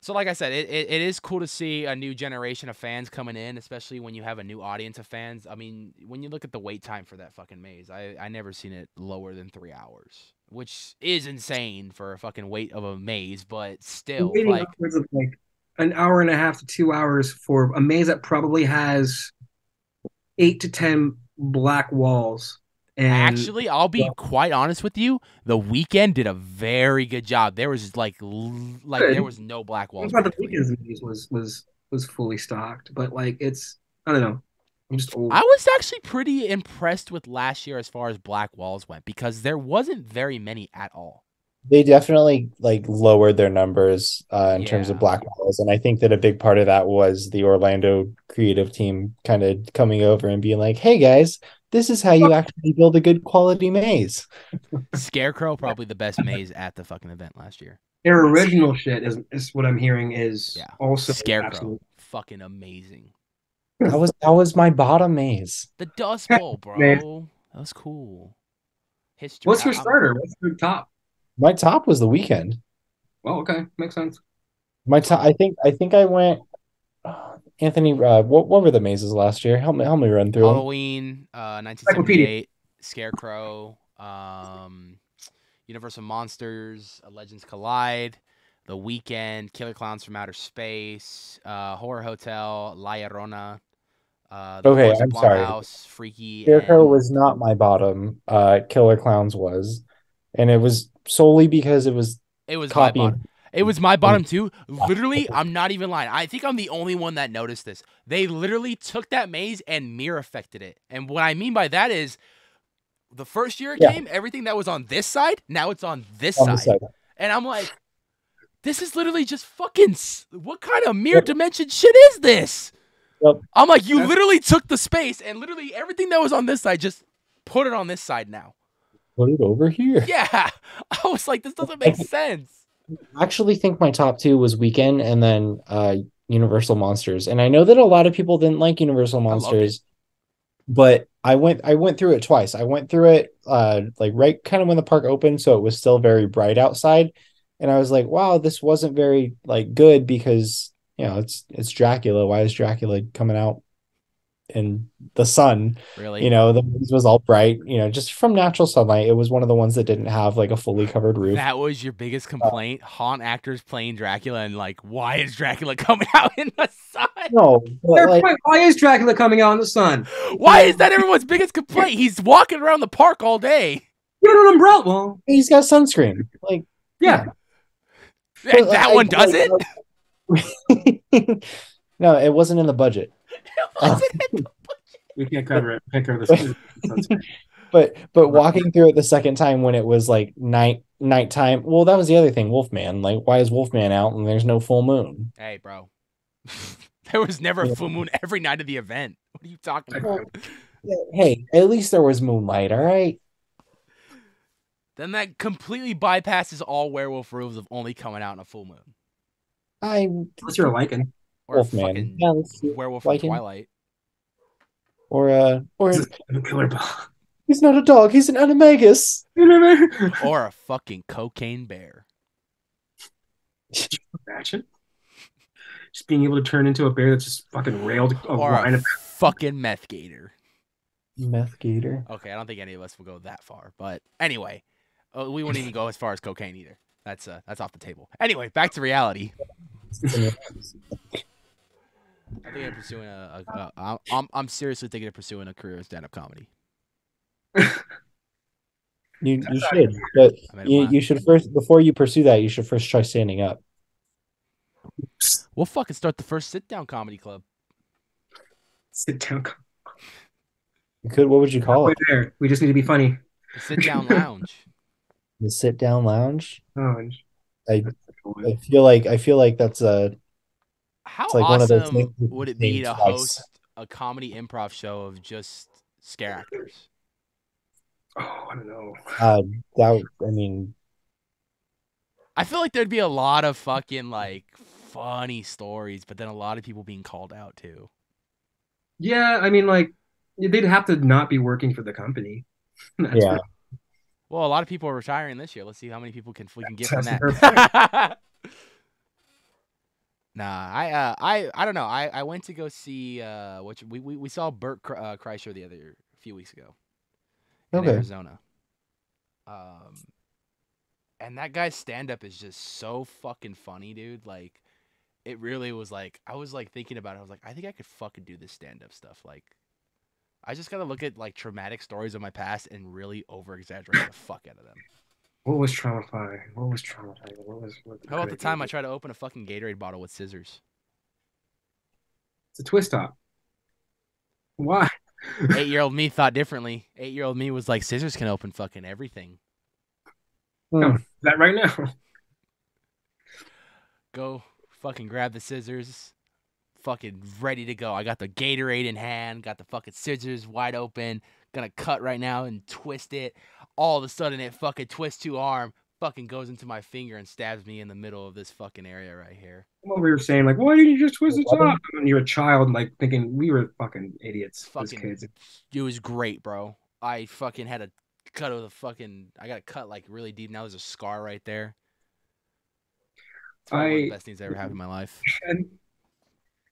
So, like I said, it, it, it is cool to see a new generation of fans coming in, especially when you have a new audience of fans. I mean, when you look at the wait time for that fucking maze, I I never seen it lower than three hours, which is insane for a fucking wait of a maze. But still, like, upwards of like an hour and a half to two hours for a maze that probably has eight to ten black walls. And Actually, I'll be quite honest with you. The Weeknd did a very good job. There was like, like Good. there was no black walls. the Weeknd's maze was was was fully stocked, but like it's I don't know. I'm just old. I was actually pretty impressed with last year as far as black walls went because there wasn't very many at all. They definitely like lowered their numbers uh, in terms of black walls, and I think that a big part of that was the Orlando creative team kind of coming over and being like, "Hey guys, this is how you actually build a good quality maze." Scarecrow probably the best maze at the fucking event last year. Their original shit is is what I'm hearing is Yeah. also Scarecrow, absolute- fucking amazing. That was that was my bottom maze. The Dust Bowl, bro. That was cool. History. What's your starter? What's your top? My top was the Weeknd. Well, okay, makes sense. My top, I think, I think I went. uh, Anthony, uh, what what were the mazes last year? Help me, help me run through. Halloween, uh, 1978, Scarecrow, um, Universal Monsters, Legends Collide, The Weeknd, Killer Klowns from Outer Space, uh, Horror Hotel, La Llorona, uh, Okay, Force I'm sorry. Blumhouse, Freaky. Scarecrow and- was not my bottom. Uh, Killer Klowns was, and it was solely because it was It was my copying. bottom. It was my bottom mm. too. Literally, I'm not even lying. I think I'm the only one that noticed this. They literally took that maze and mirror affected it. And what I mean by that is the first year it Yeah. came, everything that was on this side, now it's on this on side. side. And I'm like, this is literally just fucking what kind of mirror Yep. dimension shit is this? Yep. I'm like, you literally took the space and literally everything that was on this side, just put it on this side now. Put it over here. Yeah. I was like, this doesn't make sense. I actually think my top two was Weeknd and then uh Universal Monsters. And I know that a lot of people didn't like Universal. Monsters, but I went I went through it twice. I went through it uh like right kind of when the park opened, so it was still very bright outside. And I was like, wow, this wasn't very like good because you know it's it's Dracula. Why is Dracula coming out in the sun? Really? You know, the maze was all bright, you know, just from natural sunlight. It was one of the ones that didn't have like a fully covered roof. That was your biggest uh, complaint? Haunt actors playing Dracula and like, why is Dracula coming out in the sun? No, but Fair like point. Why is Dracula coming out in the sun? Why is that everyone's biggest complaint? He's walking around the park all day. You don't an umbrella. Well, he's got sunscreen. Like, yeah. And that I- one I- doesn't. no, it wasn't in the budget. Oh. We can't cover it. We can't cover this. But but walking through it the second time when it was like night nighttime. Well, that was the other thing. Wolfman. Like, why is Wolfman out and there's no full moon? Hey, bro. there was never Yeah. a full moon every night of the event. What are you talking about? Hey, at least there was moonlight. All right. Then that completely bypasses all werewolf rules of only coming out in a full moon. I Unless you're a lycan. Or Wolfman. fucking Yeah, let's werewolf from Twilight. or uh or Killer bell. he's not a dog. He's an animagus. Or a fucking cocaine bear. Imagine. Just being able to turn into a bear that's just fucking railed a Or line a of fucking meth gator. Meth gator. Okay, I don't think any of us will go that far. But anyway, uh, we wouldn't even go as far as cocaine either. That's uh, that's off the table. Anyway, back to reality. I think I'm pursuing a. a, a I'm- I'm I'm seriously thinking of pursuing a career in stand-up comedy. You you should, but I made a you, you should first before you pursue that, you should first try standing up. We'll fucking start the first sit-down comedy club. sit down. You could what would you call Halfway it? there. We just need to be funny. The sit-down lounge. The sit down lounge? And- I I feel like I feel like that's a How It's like one of those awesome would it be say to twice. host a comedy improv show of just scare actors? oh, I don't know. uh that I mean I feel like there'd be a lot of fucking like funny stories, but then a lot of people being called out too. Yeah, I mean, like they'd have to not be working for the company. That's yeah. right. Well, a lot of people are retiring this year. Let's see how many people can we can get from that. nah, I uh, I I don't know. I, I went to go see uh which we we, we saw Burt Kr- uh, Kreischer the other a few weeks ago in Okay. Arizona. Um, and that guy's stand up is just so fucking funny, dude. Like, it really was like I was like thinking about it. I was like, I think I could fucking do this stand up stuff. Like, I just gotta look at like traumatic stories of my past and really over exaggerate the fuck out of them. What was traumatizing? What was traumatizing? What was? What How about the time I tried to open a fucking Gatorade bottle with scissors? It's a twist top. Why? Eight year old me thought differently. Eight year old me was like, scissors can open fucking everything. Oh, no, that right now. Go fucking grab the scissors. Fucking ready to go. I got the Gatorade in hand, got the fucking scissors wide open. Gonna cut right now and twist it. All of a sudden it fucking twists two arm, fucking goes into my finger and stabs me in the middle of this fucking area right here. What we were saying, like, why didn't you just twist the What? top? When you're a child, like thinking we were fucking idiots as Fucking kids. It was great, bro. I fucking had a cut of the fucking I got a cut like really deep. Now there's a scar right there. It's probably one of the I- best things that ever happened in my life. And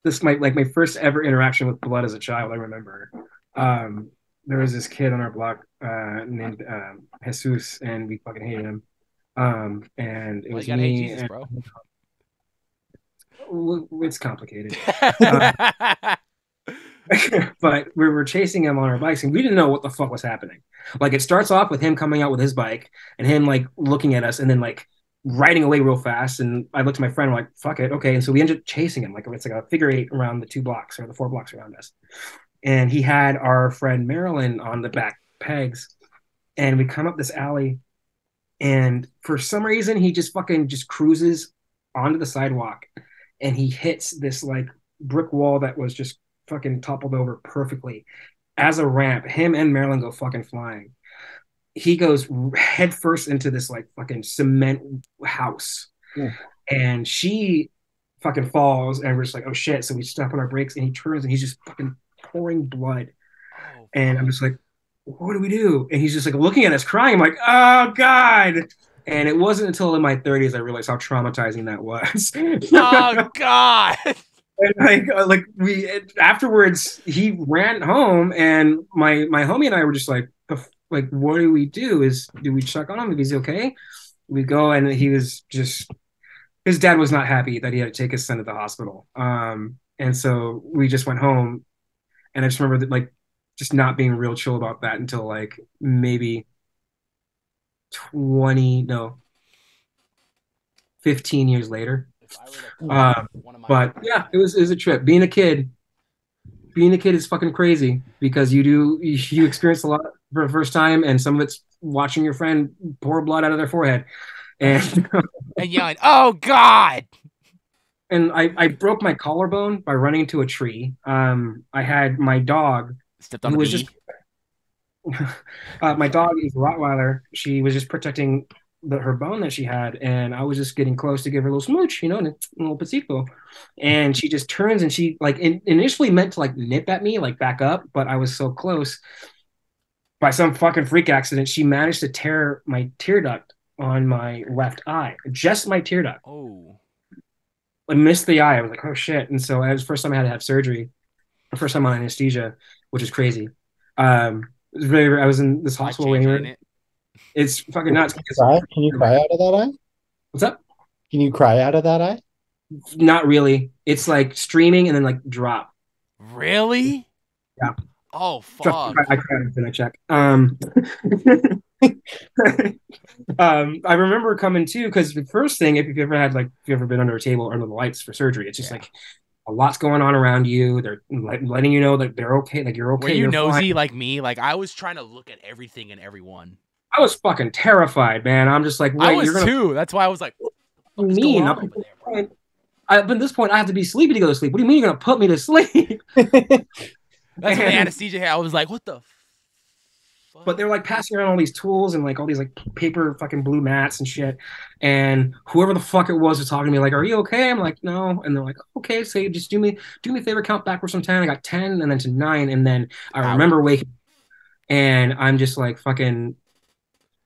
this my like my first ever interaction with blood as a child. I remember. Um, there was this kid on our block uh, named um, Jesus, and we fucking hated him. Um, and it Why was you gotta hate me. Jesus, and- bro? It's complicated. but we were chasing him on our bikes and we didn't know what the fuck was happening. Like it starts off with him coming out with his bike and him like looking at us and then like riding away real fast. And I looked at my friend, like, fuck it. Okay. And so we ended up chasing him. Like it's like a figure eight around the two blocks or the four blocks around us. And he had our friend Marilyn on the back pegs. And we come up this alley and for some reason he just fucking just cruises onto the sidewalk and he hits this like brick wall that was just fucking toppled over perfectly as a ramp. Him and Marilyn go fucking flying. He goes head first into this like fucking cement house, Yeah. and she fucking falls, and we're just like, oh shit! So we step on our brakes, and he turns, and he's just fucking pouring blood, Oh, and I'm just like, what do we do? And he's just like looking at us, crying. I'm like, oh god. And it wasn't until in my 30s I realized how traumatizing that was. oh god. And like uh, like we afterwards he ran home and my my homie and I were just like like what do we do is do we check on him if he's okay we go and he was just his dad was not happy that he had to take his son to the hospital um and so we just went home and I just remember that like just not being real chill about that until like maybe 20 no 15 years later. If I were to um, one of my But yeah, it was it was a trip. Being a kid, being a kid is fucking crazy because you do you, you experience a lot for the first time, and some of it's watching your friend pour blood out of their forehead, and and yelling, "Oh God!" And I I broke my collarbone by running into a tree. Um, I had my dog Stepped on who was just uh, my dog is a Rottweiler. She was just protecting the, her bone that she had, and I was just getting close to give her a little smooch, you know, and a little petito. And she just turns and she like in, initially meant to like nip at me, like back up, but I was so close. By some fucking freak accident, she managed to tear my tear duct on my left eye, just my tear duct. Oh, I missed the eye. I was like, oh shit. And so it was the first time I had to have surgery, the first time on anesthesia, which is crazy. Um, it was very, I was in this hospital waiting room. it? It's fucking nuts. because- Cry? Can you cry out of that eye? What's up? Can you cry out of that eye? Not really. It's like streaming and then like drop. Really? Yeah. Oh fuck. I, I cried when I check. Um, um, I remember coming too because the first thing, if you've ever had like, if you've ever been under a table or under the lights for surgery, it's just Yeah. like a lot's going on around you. They're let, letting you know that they're okay, like you're okay. Were you you're nosy fine. like me? Like I was trying to look at everything and everyone. I was fucking terrified, man. I'm just like, wait, I was you're gonna too. That's why I was like, "What the mean? on there, bro?" I, but at this point, I have to be sleepy to go to sleep. What do you mean you're gonna put me to sleep? That's when the And- anesthesia. I was like, what the? But they're like passing around all these tools and like all these like paper fucking blue mats and shit. And whoever the fuck it was was talking to me like, "Are you okay?" I'm like, "No." And they're like, "Okay, so just do me do me a favor, count backwards from ten. I got ten, and then to nine, and then I Wow. remember waking, and I'm just like fucking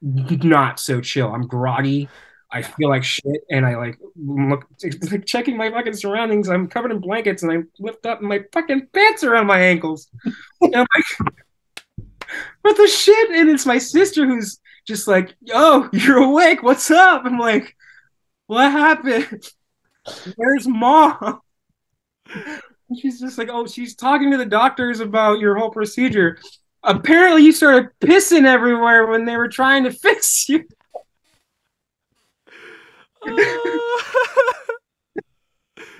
not so chill. I'm groggy. I feel like shit, and I like look like checking my fucking surroundings. I'm covered in blankets, and I lift up, and my fucking pants around my ankles. And I'm like, what the shit? And it's my sister who's just like, "Yo, you're awake. What's up?" I'm like, "What happened? Where's mom?" And she's just like, "Oh, she's talking to the doctors about your whole procedure. Apparently, you started pissing everywhere when they were trying to fix you." Uh.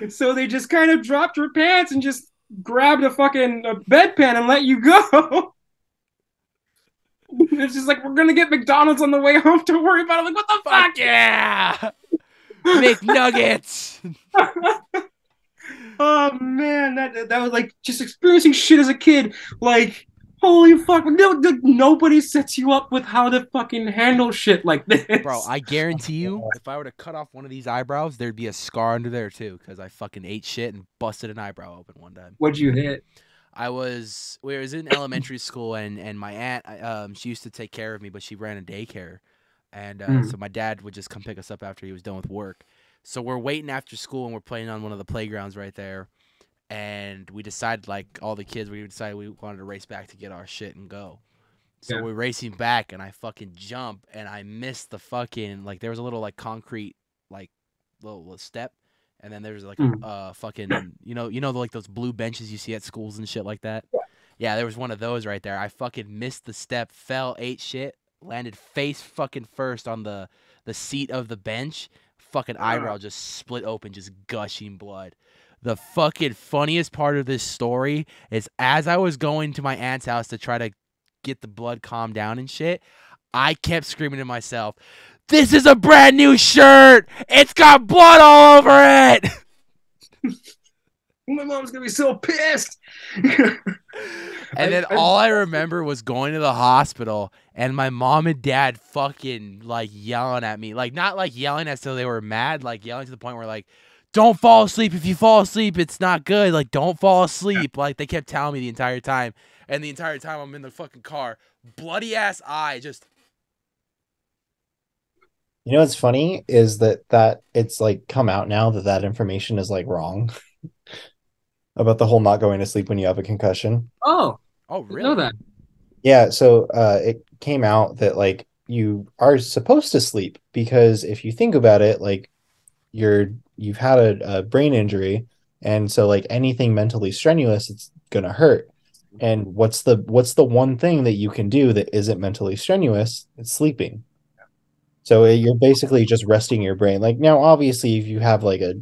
So they just kind of dropped your pants and just grabbed a fucking a bedpan and let you go. it's just like we're gonna get McDonald's on the way home. Don't worry about it. Like what the fuck? Yeah! McNuggets. Oh man, that that was like just experiencing shit as a kid. Like holy fuck, no, no- nobody sets you up with how to fucking handle shit like this, Bro, I guarantee you, if I were to cut off one of these eyebrows, there'd be a scar under there too, because I fucking ate shit and busted an eyebrow open one time. What'd you hit? I was we was in elementary school and and my aunt um she used to take care of me, but she ran a daycare, and uh, Mm. so my dad would just come pick us up after he was done with work. So we're waiting after school and we're playing on one of the playgrounds right there, and we decided like all the kids we decided we wanted to race back to get our shit and go. So Yeah. we're racing back and I fucking jump and I missed the fucking like there was a little like concrete like little, little step and then there's like Mm. a uh, fucking you know you know like those blue benches you see at schools and shit like that. Yeah, there was one of those right there. I fucking missed the step, fell, ate shit, landed face fucking first on the the seat of the bench. Fucking eyebrow just split open, just gushing blood. The fucking funniest part of this story is as I was going to my aunt's house to try to get the blood calmed down and shit, I kept screaming to myself, "This is a brand new shirt. It's got blood all over it." My mom's gonna be so pissed. And then all I remember was going to the hospital and my mom and dad fucking like yelling at me. Like not like yelling as though they were mad, like yelling to the point where like, don't fall asleep. If you fall asleep, it's not good. Like don't fall asleep. Like they kept telling me the entire time. And the entire time I'm in the fucking car, bloody ass eye, just You know what's funny is that that it's like come out now that that information is like wrong about the whole not going to sleep when you have a concussion. oh, oh didn't really? know that. Yeah, so uh, it came out that like you are supposed to sleep because if you think about it, like you're you've had a, a brain injury, and so like anything mentally strenuous, it's gonna hurt. And what's the what's the one thing that you can do that isn't mentally strenuous? It's sleeping. So it- you're basically just resting your brain. Like now, obviously, if you have like a,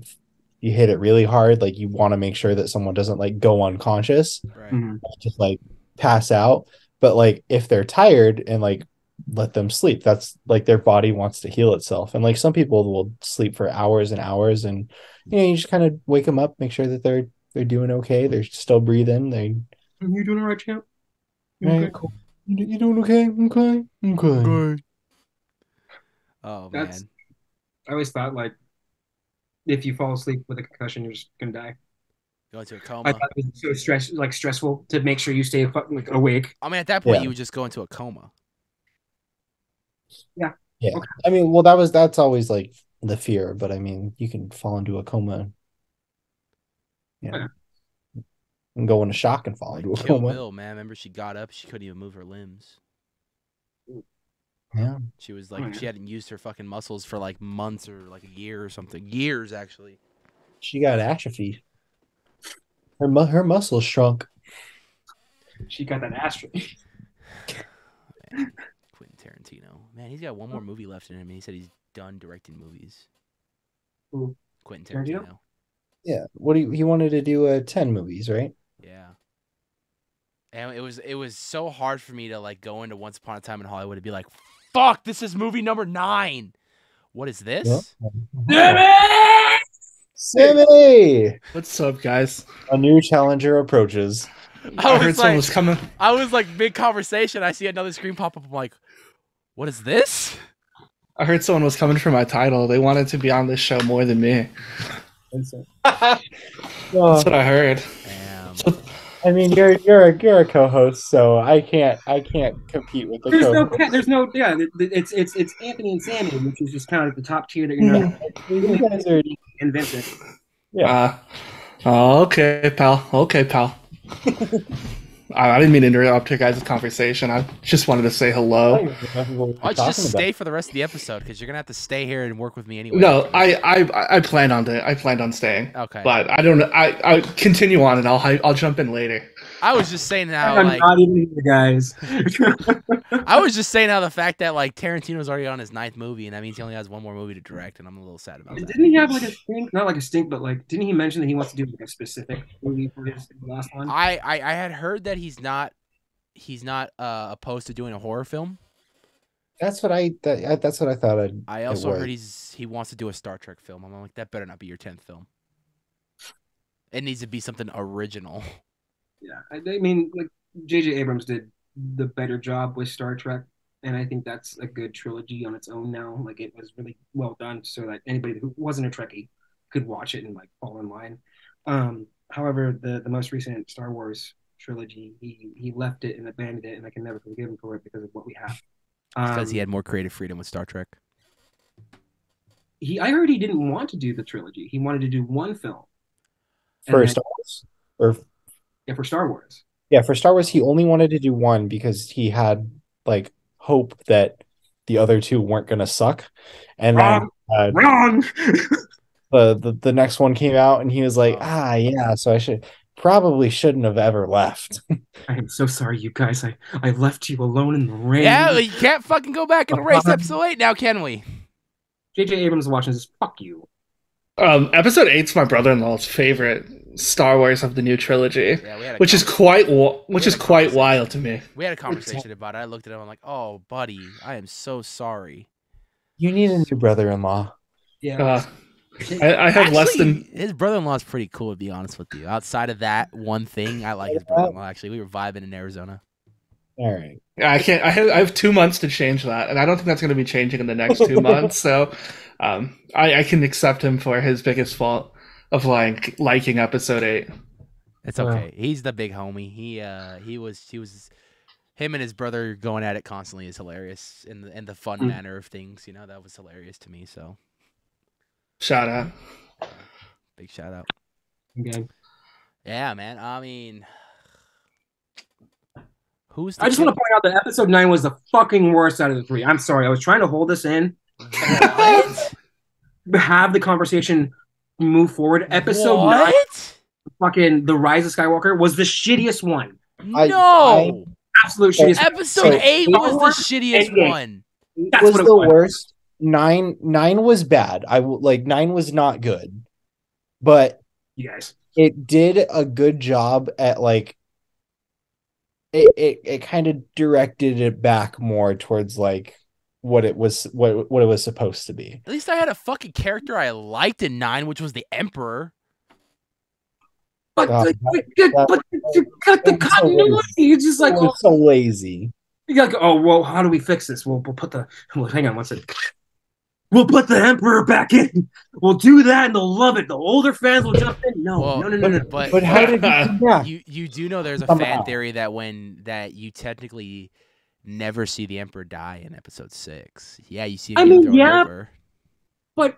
you hit it really hard, like you want to make sure that someone doesn't like go unconscious, Right. Mhm. just like pass out. But like if they're tired and like let them sleep, that's like their body wants to heal itself. And like some people will sleep for hours and hours, and you know you just kind of wake them up, make sure that they're they're doing okay, they're still breathing, they You doing all right, champ? You Hey, okay? cool. You, you doing okay? Okay. Okay. Oh That's- man. I always thought like if you fall asleep with a concussion, you're just gonna die. Go into a coma. I thought it was so stress like stressful to make sure you stay fu- like awake. I mean, at that point, Yeah. you would just go into a coma. Yeah. Okay. I mean, well, that was that's always like the fear, but I mean, you can fall into a coma. Yeah. And go into shock and fall Like into a Kill coma. Bill, man. Remember, she got up, she couldn't even move her limbs. Yeah. She was like, Oh, yeah. she hadn't used her fucking muscles for like months or like a year or something. Years, actually. She got atrophy. Her mu- her muscles shrunk. She got that astro. Man, Quentin Tarantino. Man, he's got one more movie left in him, and he said he's done directing movies. Who? Quentin Tarantino? Tarantino. Yeah. What do you, he wanted to do uh 10 movies, right? Yeah. And it was it was so hard for me to like go into Once Upon a Time in Hollywood and be like, "Fuck, this is movie number nine. What is this?" Sammy! What's up, guys? A new challenger approaches. I I, was heard someone like- was coming. I was like mid conversation. I see another screen pop up. I'm like, "What is this?" I heard someone was coming for my title. They wanted to be on this show more than me. That's what I heard. Damn. I mean, you're you're a you're a co-host, so I can't I can't compete with the There's no, co-host. there's no, yeah. It's it's it's Anthony and Sammy, which is just kind of the top tier that you're gonna You guys are and Vincent. Yeah. Uh, oh, okay, pal. Okay, pal. I, I didn't mean to interrupt your guys' conversation. I just wanted to say hello. what we're Why don't you just stay about. for the rest of the episode? Because you're gonna have to stay here and work with me anyway. No, I, I, I planned on the, I planned on staying, Okay. but I don't. I, I continue on, and I'll, I'll jump in later. I was just saying how I'm like not even here, guys. I was just saying how the fact that like Tarantino's already on his ninth movie, and that means he only has one more movie to direct, and I'm a little sad about that. Didn't he have like a stink? Not like a stink, but like, didn't he mention that he wants to do like a specific movie for his last one? I, I I had heard that he's not he's not uh, opposed to doing a horror film. That's what I that, that's what I thought I'd I also heard he's he wants to do a Star Trek film. I'm like, that better not be your tenth film. It needs to be something original. Yeah, I, I mean, like J.J. Abrams did the better job with Star Trek, and I think that's a good trilogy on its own now. Like it was really well done, so that anybody who wasn't a Trekkie could watch it and like fall in line. Um, however, the the most recent Star Wars trilogy, he he left it and abandoned it, and I can never forgive him for it because of what we have. Because he Um, had more creative freedom with Star Trek. he, I heard he didn't want to do the trilogy. He wanted to do one film. For then- Star Wars or yeah, for Star Wars. yeah for Star Wars he only wanted to do one because he had like hope that the other two weren't gonna suck, and then uh, Wrong. the, the the next one came out and he was like ah yeah so I should probably shouldn't have ever left. I am so sorry, you guys. I, I left you alone in the rain. Yeah, you can't fucking go back and erase episode eight now, can we? J.J. Abrams is watching this. Fuck you. Um, episode eight's my brother-in-law's favorite Star Wars of the new trilogy, Yeah, we had a which is quite, which is quite wild to me. we had a conversation about it. I looked at him. I'm like, oh, buddy, I am so sorry. you need a new brother-in-law. Yeah. Uh, I, I have less than his brother-in-law is pretty cool to be honest with you. Outside of that one thing, I like his brother-in-law. Actually, we were vibing in Arizona. All right. I can't. I have, I have two months to change that, and I don't think that's going to be changing in the next two months. So, um, I, I can accept him for his biggest fault of like liking episode eight. It's Wow. okay. He's the big homie. He uh he was he was him and his brother going at it constantly is hilarious in the in the fun Mm. manner of things. You know that was hilarious to me. So Shout out. big shout out. Okay. Yeah, man. I mean, who's the I just kid- want to point out that episode nine was the fucking worst out of the three. I'm sorry. I was trying to hold this in, have the conversation move forward. Episode nine, fucking The Rise of Skywalker, was the shittiest one. I- no. Absolute shittiest. Episode So- eight Star was the shittiest Endgame. one. That's was what it the was. worst nine nine was bad. I will like nine was not good, but You guys. it did a good job at like it it, it kind of directed it back more towards like what it was what what it was supposed to be. At least I had a fucking character I liked in nine, which was the Emperor. But, Uh, like, that- but, but you cut the that was so continuity. It's just like, oh, so lazy. you're like, oh, well, how do we fix this? We'll, we'll put the, well, hang on one second. We'll put the Emperor back in. We'll do that and they'll love it. The older fans will jump in. No, Well, no, no, no, no. But But how did he come back? you you do know there's a Somehow. fan theory that when that you technically never see the Emperor die in episode six. Yeah, you see him I mean, yeah. over. But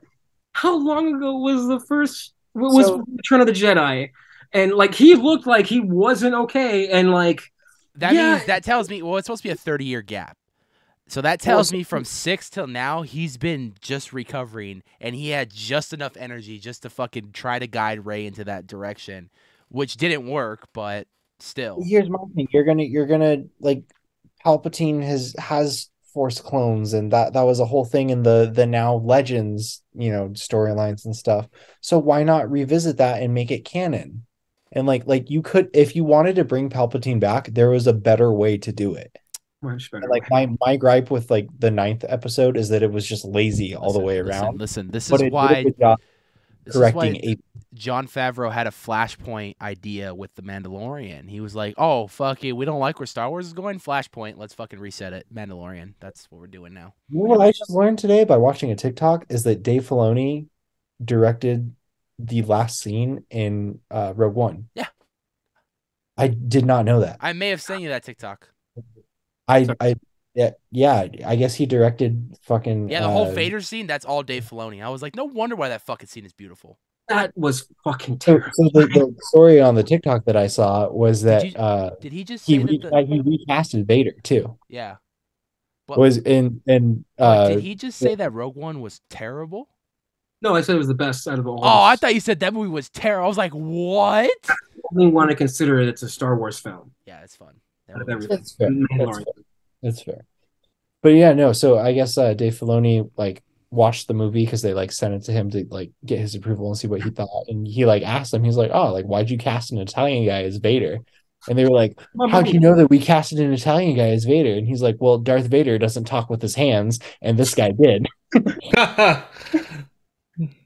how long ago was the first, what was So- Return of the Jedi? And like, he looked like he wasn't okay. And like, That Yeah. means that tells me well, it's supposed to be a 30 year gap. So that tells me from six till now he's been just recovering, and he had just enough energy just to fucking try to guide Rey into that direction, which didn't work, but still. Here's my thing. You're gonna you're gonna like Palpatine has has force clones and that that was a whole thing in the the now legends, you know, storylines and stuff. So why not revisit that and make it canon? And like like you could if you wanted to bring Palpatine back, there was a better way to do it. Much better. And like my my gripe with like the ninth episode is that it was just lazy all the way around. Listen, this But is it did a why good job this is why correcting a Jon Favreau had a flashpoint idea with the Mandalorian. He was like, "Oh fuck it, we don't like where Star Wars is going. Flashpoint, let's fucking reset it. Mandalorian. That's what we're doing now." You know what I just learned today by watching a TikTok is that Dave Filoni directed the last scene in uh, Rogue One. Yeah. I did not know that. I may have sent you that TikTok. I I yeah, yeah, I guess he directed fucking Yeah, the whole uh, Vader scene, that's all Dave Filoni. I was like, no wonder why that fucking scene is beautiful. that was fucking terrible. so the, the story on the TikTok that I saw was Did that you- uh Did he just he that re- the, uh, he recasted Vader too. Yeah. But, Was in and uh did he just say that Rogue One was terrible? No, I said it was the best out of all. Oh, I thought you said that movie was terrible. I was like, what? only want to consider it. It's a Star Wars film. Yeah, it's fun. That Out of movie was everything. That's fair. That's fair. That's fair. But yeah, no. So I guess uh, Dave Filoni like watched the movie because they like sent it to him to like get his approval and see what he thought. And he like asked them, he's like, "Oh, like why'd you cast an Italian guy as Vader?" And they were like, "How do you know that we casted an Italian guy as Vader?" And he's like, "Well, Darth Vader doesn't talk with his hands, and this guy did."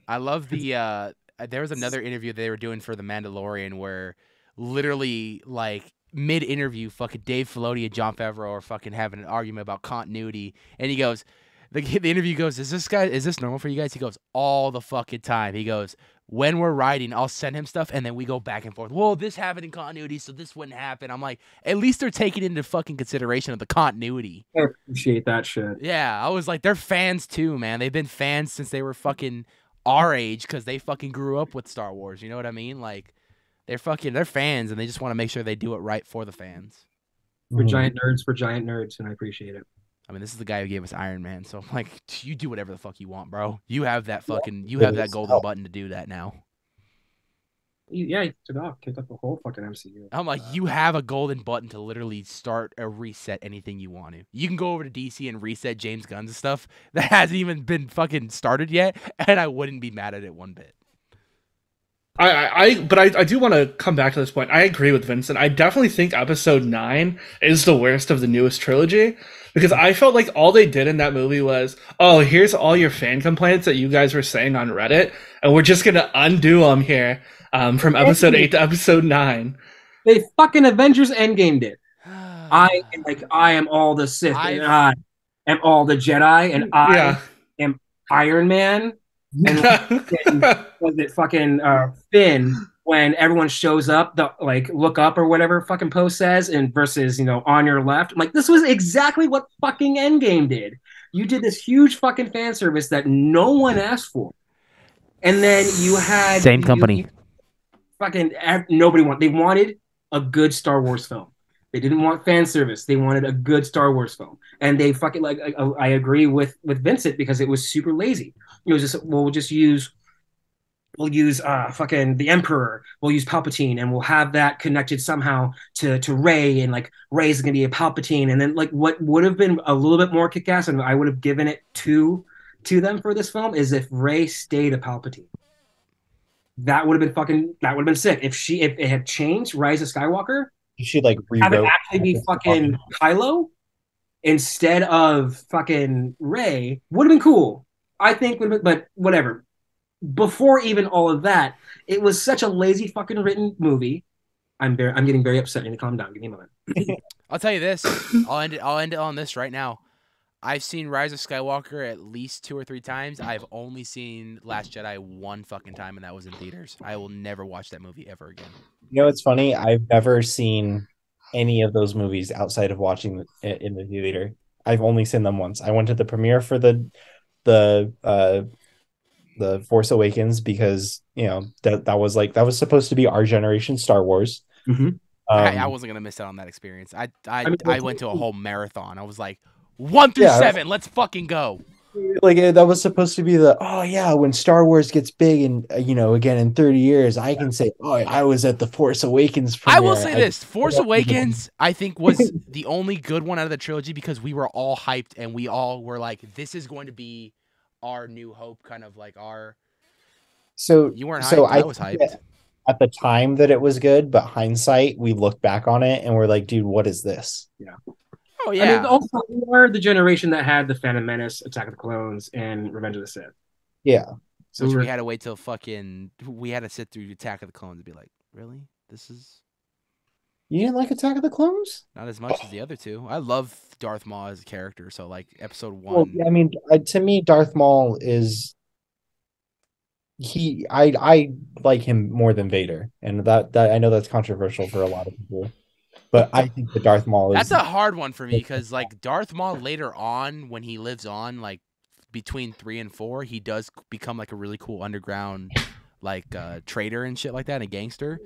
I love the uh there was another interview they were doing for the Mandalorian where literally like mid interview fucking Dave Filoni and Jon Favreau are fucking having an argument about continuity and he goes the, the interview goes is this guy is this normal for you guys he goes all the fucking time he goes when we're writing I'll send him stuff and then we go back and forth well this happened in continuity so this wouldn't happen I'm like at least they're taking into fucking consideration of the continuity I appreciate that shit. yeah, I was like, they're fans too, man. They've been fans since they were fucking our age because they fucking grew up with Star Wars. You know what I mean? Like, they're fucking, they're fans, and they just want to make sure they do it right for the fans. We're Mhm. giant nerds. We're giant nerds, and I appreciate it. I mean, this is the guy who gave us Iron Man, so I'm like, you do whatever the fuck you want, bro. You have that fucking, you have that is. golden button to do that now. Yeah, he took off, kicked off the whole fucking MCU. I'm like, you have a golden button to literally start or reset anything you want to. You can go over to DC and reset James Gunn's stuff that hasn't even been fucking started yet, and I wouldn't be mad at it one bit. I, I, I but I, I do want to come back to this point. I agree with Vincent. I definitely think episode nine is the worst of the newest trilogy because I felt like all they did in that movie was, oh, here's all your fan complaints that you guys were saying on Reddit, and we're just gonna undo them here um, from episode eight to episode nine. They fucking Avengers Endgame did. I am like I am all the Sith, and I am all the Jedi, and I yeah. Iron Man. And was it fucking uh, Finn when everyone shows up, the like look up or whatever fucking post says, and versus you know on your left. I'm like, this was exactly what fucking Endgame did. You did this huge fucking fan service that no one asked for, and then you had Same company. you- fucking nobody want. They wanted a good Star Wars film. They didn't want fan service. They wanted a good Star Wars film, and they fucking like. I, I agree with with Vincent because it was super lazy. It was just well, we'll just use we'll use uh fucking the Emperor. We'll use Palpatine, and we'll have that connected somehow to to Rey, and like Rey's gonna be a Palpatine, and then like what would have been a little bit more kick ass, and I would have given it to to them for this film is if Ray stayed a Palpatine. That would have been fucking. That would have been sick if she if it had changed Rise of Skywalker. She like Have it actually be fucking Kylo instead of fucking Rey would have been cool. I think, would have been, but whatever. Before even all of that, it was such a lazy fucking written movie. I'm very, I'm getting very upset. I need to calm down. Give me a moment. I'll tell you this. I'll end it. I'll end it on this right now. I've seen Rise of Skywalker at least two or three times. I've only seen Last Jedi one fucking time, and that was in theaters. I will never watch that movie ever again. You know, it's funny. I've never seen any of those movies outside of watching it in the theater. I've only seen them once. I went to the premiere for the the uh the Force Awakens because you know that that was like that was supposed to be our generation Star Wars. Mhm. I, I Um, wasn't gonna miss out on that experience. I I, I, mean, went to a whole marathon. I was like, one through Yeah. seven, let's fucking go. like that was supposed to be the oh yeah when Star Wars gets big and uh, you know again in 30 years I can say oh I was at the Force Awakens I will premiere." say this: Force Yeah. Awakens, I think, was the only good one out of the trilogy because we were all hyped and we all were like, "This is going to be our New Hope," kind of like our. so You weren't hyped. so I, I was hyped. that at the time that it was good but hindsight we look back on it and we're like dude what is this Oh I yeah. mean, also we are the generation that had the Phantom Menace, Attack of the Clones, and Revenge of the Sith. yeah So Which we we had to wait till fucking. We had to sit through Attack of the Clones to be like, "Really? This is you didn't like Attack of the Clones not as much as the other two. I love Darth Maul as a character, so like Episode One. well I mean uh, to me Darth Maul is he I I like him more than Vader and that that I know that's controversial for a lot of people but I think that Darth Maul is That's a hard one for me because like Darth Maul later on, when he lives on, like between three and four, he does become like a really cool underground like uh trader and shit like that, and a gangster.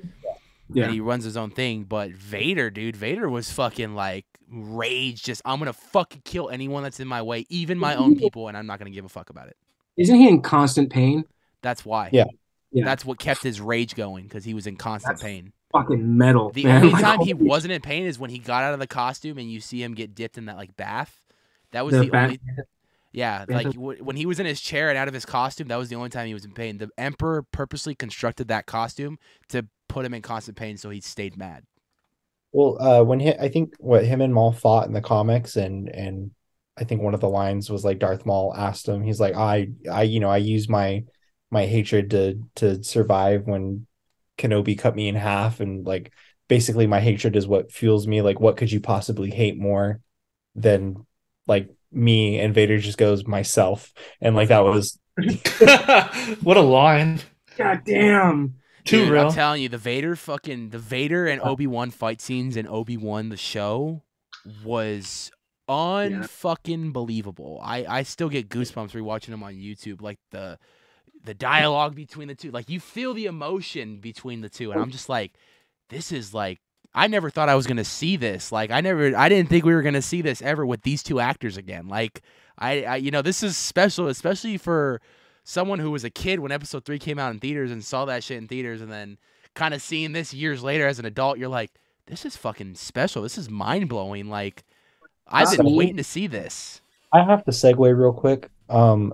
yeah. And he runs his own thing. But Vader, dude, Vader was fucking like rage, just I'm gonna fucking kill anyone that's in my way, even my own people, and I'm not gonna give a fuck about it. Isn't he in constant pain? That's why. Yeah. Yeah. That's what kept his rage going because he was in constant That's- pain. Fucking metal. The man. only Like, time he holy wasn't in pain is when he got out of the costume and you see him get dipped in that like bath. That was the the, bat- only yeah, Yeah, like w- when he was in his chair and out of his costume, that was the only time he was in pain. The emperor purposely constructed that costume to put him in constant pain so he stayed mad. Well, uh, when he, I think what him and Maul fought in the comics, and and I think one of the lines was like Darth Maul asked him, he's like, I, I, you know, I use my my hatred to to survive when Kenobi cut me in half, and like basically my hatred is what fuels me. Like, what could you possibly hate more than like me? And Vader just goes myself, and like that was what a line. God damn. Too Dude, real. I'm telling you, the Vader fucking the Vader and Obi Wan fight scenes in Obi Wan the show was unfucking believable. I I still get goosebumps rewatching them on YouTube. Like the the dialogue between the two, like you feel the emotion between the two, and I'm just like, this is like. I never thought I was gonna see this. Like I never, I didn't think we were gonna see this ever with these two actors again. Like I, I you know, this is special, especially for someone who was a kid when episode three came out in theaters and saw that shit in theaters and then kind of seeing this years later as an adult, you're like, this is fucking special. This is mind blowing. Like, I've been waiting to see this. I have to segue real quick. Um,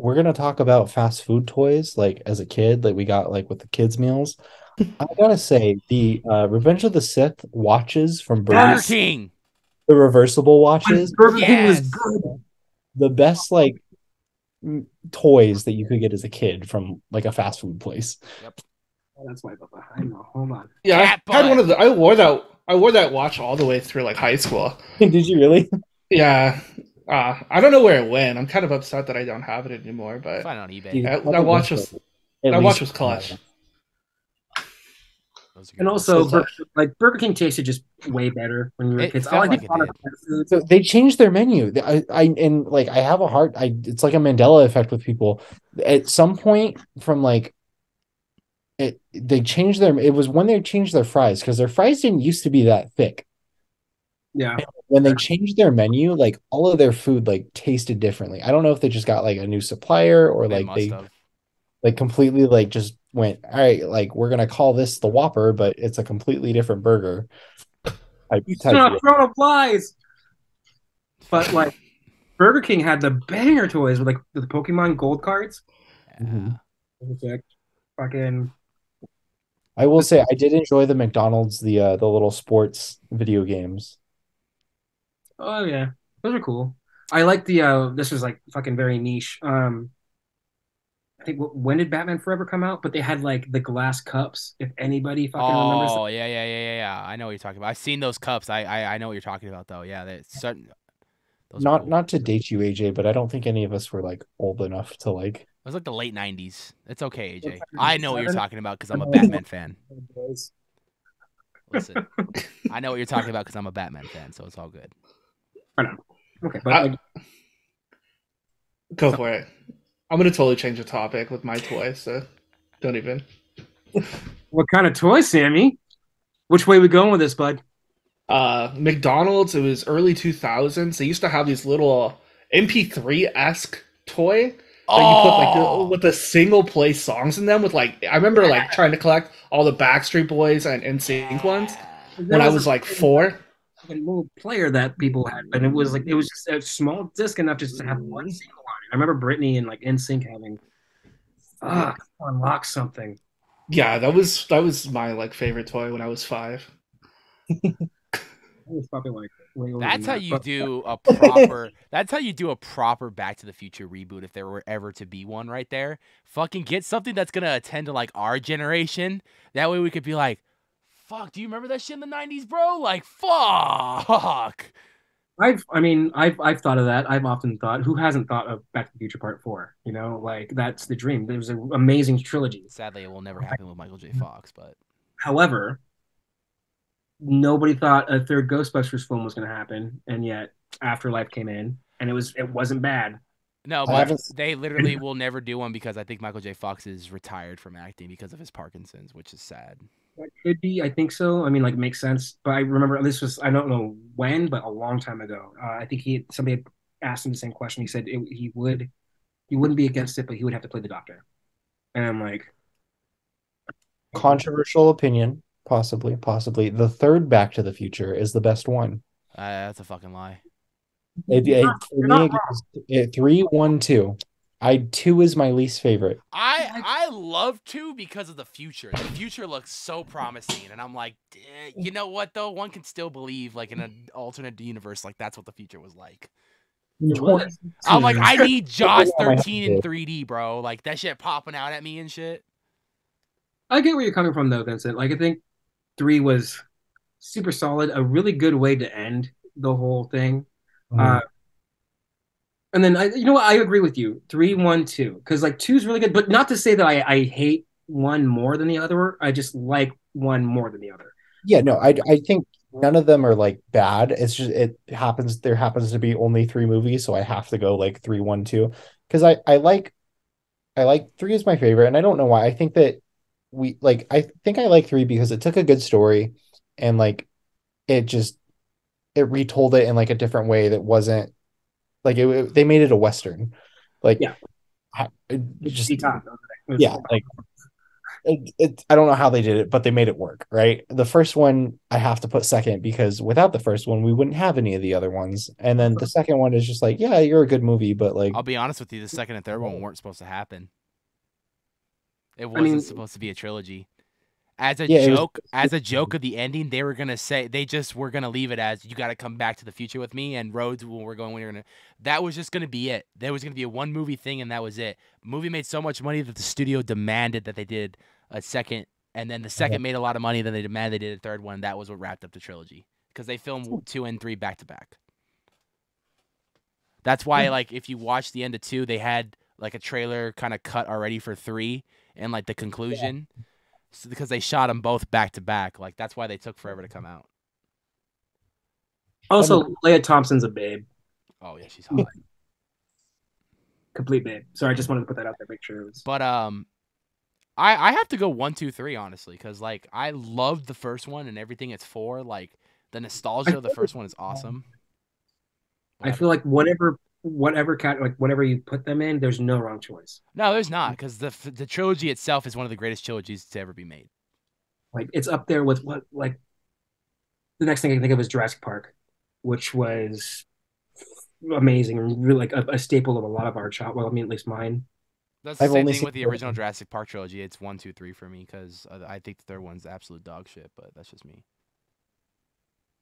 we're gonna talk about fast food toys, like as a kid, like we got like with the kids' meals. I gotta say, the uh, Revenge of the Sith watches from Burger Burger King. the reversible watches, Burger King was good. the best like toys that you could get as a kid from like a fast food place. Oh, that's why Bubba. I know. Hold on. Yeah, Cat I had butt. one of the. I wore that. I wore that watch all the way through like high school. Did you really? Yeah. Uh, I don't know where it went. I'm kind of upset that I don't have it anymore. But Find it on eBay. Dude, that, that watch was it. that At watch least- was clutch. Those And also, So Burger, like Burger King tasted just way better when we were It kids. All I like think it did. So they changed their menu. I, I and like I have a heart. I it's like a Mandela effect with people. At some point, from like, it they changed their. It was when they changed their fries because their fries didn't used to be that thick. Yeah. When they changed their menu, like all of their food like tasted differently. I don't know if they just got like a new supplier or They like they have. like completely like just went all right. Like we're gonna call this the Whopper, but it's a completely different burger. Type, You type not deal. throwing flies. But like, Burger King had the banger toys with like the Pokemon Gold cards. Mhm. Like, fucking I will say I did enjoy the McDonald's the uh, the little sports video games. Oh yeah, those are cool. I like the uh this was like fucking very niche. Um I think when did Batman Forever come out? But they had like the glass cups. If anybody fucking remembers, Oh yeah, yeah, yeah, yeah, yeah. I know what you're talking about. I've seen those cups. I, I, I know what you're talking about though. Yeah, that's certain. Those Not cool. not to date you, AJ, but I don't think any of us were like old enough to like. It was like the late '90s. It's okay, AJ. I know what you're talking about because I'm a Batman fan. Listen, I know what you're talking about because I'm a Batman fan, so it's all good. Okay, but I- like, Go for it. I'm gonna totally change the topic with my toy, so don't even. what kind of toy, Sammy? Which way we going with this, bud? Uh, McDonald's. It was early 2000s. They used to have these little MP3 esque toy that you put like Oh! the, with the single play songs in them. With like, I remember like trying to collect all the Backstreet Boys and NSYNC ones when I was like four. A little player that people had, and it was like it was just a small disc enough just to have one single on it. I remember Britney and like NSYNC having ah unlock something. Yeah, that was that was my like favorite toy when I was five. It was probably like That's how that, you but- do a proper. that's how you do a proper Back to the Future reboot if there were ever to be one right there. Fucking get something that's gonna attend to like our generation. That way we could be like, "Fuck, do you remember that shit in the '90s, bro? Like, fuck." I've, I mean, I've, I've thought of that. I've often thought, who hasn't thought of Back to the Future Part Four? You know, like that's the dream. There's an amazing trilogy. Sadly, it will never happen with Michael J. Mm-hmm. Fox, but However, nobody thought a third Ghostbusters film was going to happen, and yet Afterlife came in, and it was, it wasn't bad. no, but they literally will never do one because I think Michael J. Fox is retired from acting because of his Parkinson's, which is sad. That could be, I think so. I mean, like, it makes sense. But I remember this was, I don't know when, but a long time ago. Uh, I think he, somebody had asked him the same question. He said it, he would, he wouldn't be against it, but he would have to play the Doctor. And I'm like, Controversial opinion, possibly, possibly. The third Back to the Future is the best one. Uh, that's a fucking lie. It, it- not- for me, it it- three, one, two. I two is my least favorite. I I love two because of the future. The future looks so promising, and I'm like, "Eh, you know what though? One can still believe like in an alternate universe, like that's what the future was like. I'm like, I need Jaws 13 in 3D, bro. Like that shit popping out at me and shit. I get where you're coming from, though, Vincent. Like, I think three was super solid, a really good way to end the whole thing. Mm-hmm. Uh, and then I, you know what? I agree with you. Three, one, two, because like two is really good, but not to say that I, I hate one more than the other. I just like one more than the other. Yeah, no, I I think none of them are like bad. It's just it happens there happens to be only three movies, so I have to go like three, one, two. Because I I like I like three is my favorite, and I don't know why. I think that we like I think I like three because it took a good story and like it just it retold it in like a different way that wasn't like it, it- they made it a western. Like Yeah. I, just The top, it was- yeah like it, it i don't know how they did it but they made it work right the first one i have to put second because without the first one we wouldn't have any of the other ones and then the second one is just like yeah you're a good movie but like I'll be honest with you, the second and third one weren't supposed to happen. It wasn't mean- supposed to be a trilogy. As a Yeah, it was- joke, as a joke of the ending, they were gonna say they just were gonna leave it as you got to come back to the future with me and roads when we're going. We're gonna. That was just gonna be it. There was gonna be a one movie thing and that was it. Movie made so much money that the studio demanded that they did a second, and then the second made a lot of money. Then they demanded they did a third one. That was what wrapped up the trilogy because they filmed two and three back to back. That's why, like, if you watch the end of two, they had like a trailer kind of cut already for three and like the conclusion, so, because they shot them both back to back. Like that's why they took forever to come out. Also, Lea Thompson's a babe, Oh yeah, she's hot. complete babe. Sorry, I just wanted to put that out there. Make sure it was. but um, I I have to go one, two, three honestly, because like I loved the first one and everything it's for. Like the nostalgia of the first one is awesome. I feel like whatever, whatever cat, like whatever you put them in, there's no wrong choice. No, there's not, because the the trilogy itself is one of the greatest trilogies to ever be made. Like it's up there with what, like the next thing I can think of is Jurassic Park, which was amazing and really like a, a staple of a lot of our child. Well, I mean, at least mine. That's the I've same only thing seen with the the- original Jurassic Park trilogy. It's one, two, three for me because uh, I think the third one's absolute dog shit. But that's just me.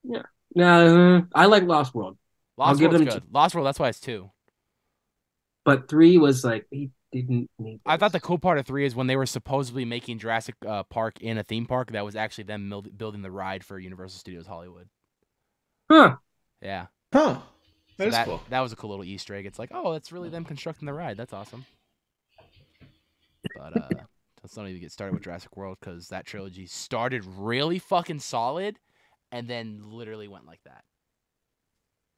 Yeah. No, I like Lost World, Lost give World's them good. Lost World. That's why it's two. but three was like he didn't need. I thought the cool part of three is when they were supposedly making Jurassic uh, Park in a theme park. That was actually them mil- building the ride for Universal Studios Hollywood. Huh. Yeah, Huh. so That's that cool. that was a cool little Easter egg. It's like, oh, that's really them constructing the ride. That's awesome. But uh, let's not even get started with Jurassic World because that trilogy started really fucking solid, and then literally went like that.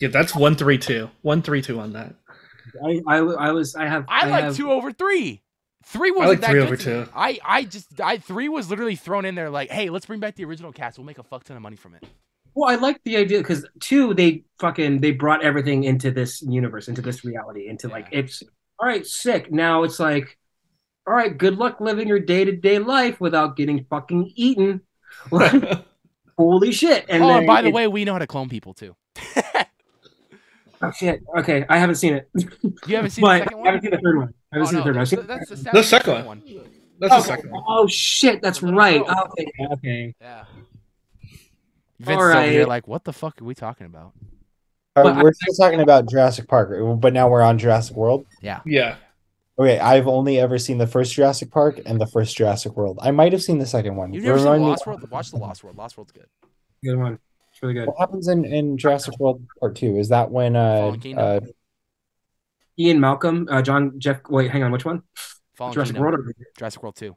Yeah, that's one three two. One three two on that. I, I I was I have I, like have, two over three. Three wasn't like that three good over to me. two. I I just I three was literally thrown in there like, hey, let's bring back the original cast. We'll make a fuck ton of money from it. Well, I like the idea because two, they fucking they brought everything into this universe, into this reality, into like it's all right, sick. Now it's like, all right, good luck living your day to day life without getting fucking eaten. Holy shit! And oh, then and by the way, we know how to clone people too. oh shit. Okay, I haven't seen it, you haven't seen but the second one. I haven't seen the third one. I haven't Oh, seen no, the third one. I've that's, seen that's the, The second second one. That's oh, the second one. oh shit, that's right. girl. Okay, okay. Yeah. Vince is All over here right. like, what the fuck are we talking about? Uh, we're still talking about Jurassic Park, but now we're on Jurassic World. Yeah. Yeah. Okay, I've only ever seen the first Jurassic Park and the first Jurassic World. I might have seen the second one. You've never seen Remind me Lost World? Watch the Lost World. Lost World's good. Good one. It's really good. What happens in, in Jurassic World Part Two? Is that when uh, uh Ian Malcolm, uh, John Jeff. Wait, hang on. Which one? Fallen Jurassic Kingdom. World. Or... Jurassic World 2. is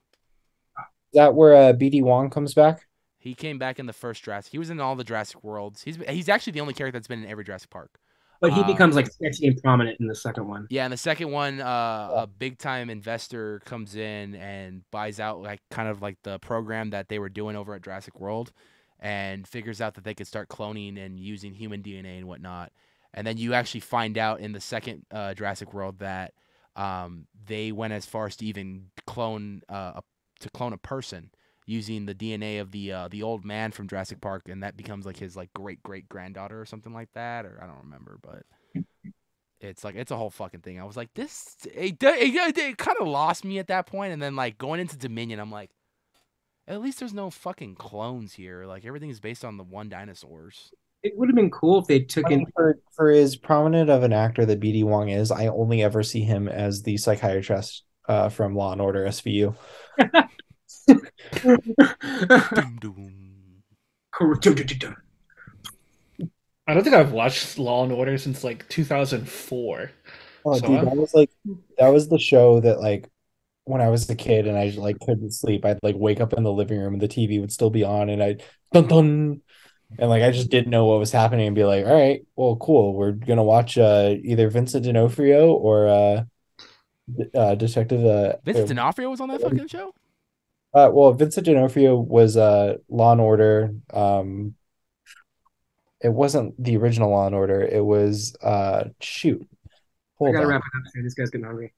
that where uh, BD Wong comes back? He came back in the first Jurassic. He was in all the Jurassic Worlds. He's he's actually the only character that's been in every Jurassic Park. But he Uh, becomes like sexy and prominent in the second one. Yeah, and the second one, uh, a big time investor comes in and buys out like kind of like the program that they were doing over at Jurassic World, and figures out that they could start cloning and using human DNA and whatnot. And then you actually find out in the second uh, Jurassic World that um, they went as far as to even clone uh, a, to clone a person using the DNA of the uh, the old man from Jurassic Park, and that becomes like his like great great granddaughter or something like that, or I don't remember, but it's like it's a whole fucking thing. I was like, this it, it, it, kind of lost me at that point, and then like going into Dominion, I'm like, at least there's no fucking clones here. Like everything is based on the one dinosaurs. It would have been cool if they took in. For, for as prominent of an actor that BD Wong is, I only ever see him as the psychiatrist uh, from Law and Order SVU. Doom, doom. I don't think I've watched Law and Order since like 2004. Oh, So dude, I'm- that was like that was the show that like when I was a kid and I like couldn't sleep, I'd like wake up in the living room and the TV would still be on and I'd dun dun and like I just didn't know what was happening and be like, all right, well, cool. We're gonna watch uh either Vincent D'Onofrio or uh, uh Detective uh, Vincent uh, D'Onofrio was on that fucking show. uh well Vincent D'Onofrio was uh Law and Order. Um it wasn't the original Law and Order, it was uh shoot. I Hold gotta on. wrap it up. Here. This guy's getting hungry.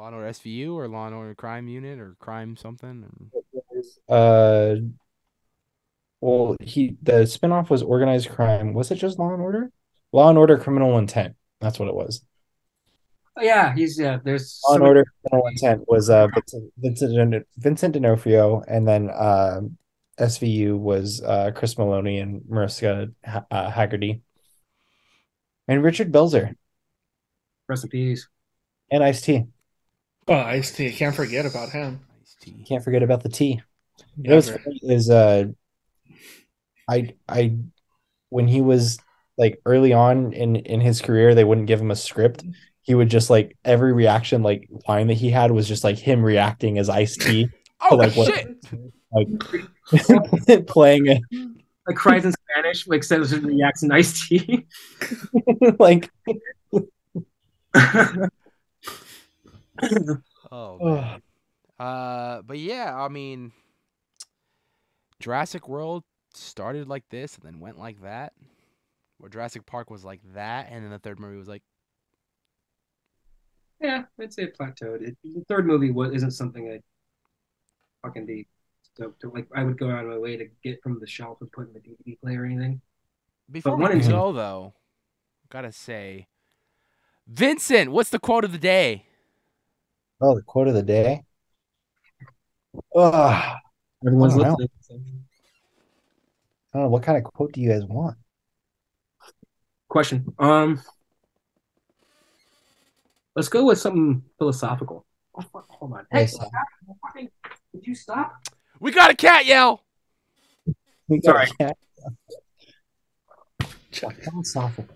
Law and Order SVU or Law and Order Crime Unit or Crime something. Or... Uh, well, he the spinoff was organized crime. Was it just Law and Order? Law and Order Criminal Intent. That's what it was. Oh, yeah, he's yeah. There's Law and Order Criminal Intent was uh Vincent Vincent, D'Onofrio, and then uh, SVU was uh Chris Meloni and Mariska Ha- uh, Haggerty, and Richard Belzer Recipes. and Ice T. Oh, Ice T. Can't forget about him. Ice-T. Can't forget about the T. You know what's funny is uh I I when he was like early on in in his career, they wouldn't give him a script. He would just like every reaction like line that he had was just like him reacting as Ice T, Oh like, what- shit! like playing it. Like cries in Spanish, like says it reacts in iced tea. like Oh man. Uh, but yeah, I mean, Jurassic World started like this and then went like that. Where Jurassic Park was like that, and then the third movie was like, yeah, I'd say it plateaued. It, the third movie was isn't something I'd fucking be stoked to like. I would go out of my way to get from the shelf and put in the DVD player or anything. before one we and go though, gotta say, Vincent, what's the quote of the day? Oh, the quote of the day. Ugh. Everyone's I don't know. listening. I don't know what kind of quote do you guys want? Question. Um, let's go with something philosophical. Oh, fuck, hold on. Hey, Philosophical. stop. You stop? We got a cat yell. We got a Sorry. cat. Philosophical.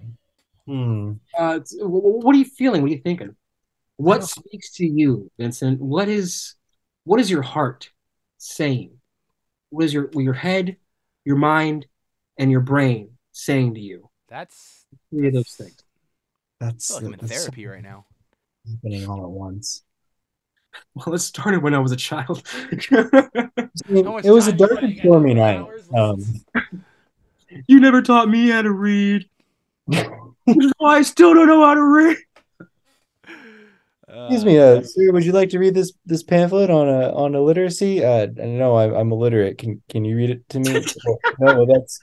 Hmm. Uh, it's- wh- wh- what are you feeling? What are you thinking? What speaks to you, Vincent? What is what is your heart saying? What is your your head, your mind, and your brain saying to you? That's Three of those things. I That's, feel like I'm in that's therapy right now. happening all at once. Well, it started when I was a child. It, How much it was a dark and stormy night. Um, you never taught me how to read. Which is why I still don't know how to read. Excuse me, uh, sir, would you like to read this this pamphlet on a on illiteracy? Uh, no, I'm I'm illiterate. Can can you read it to me? no, that's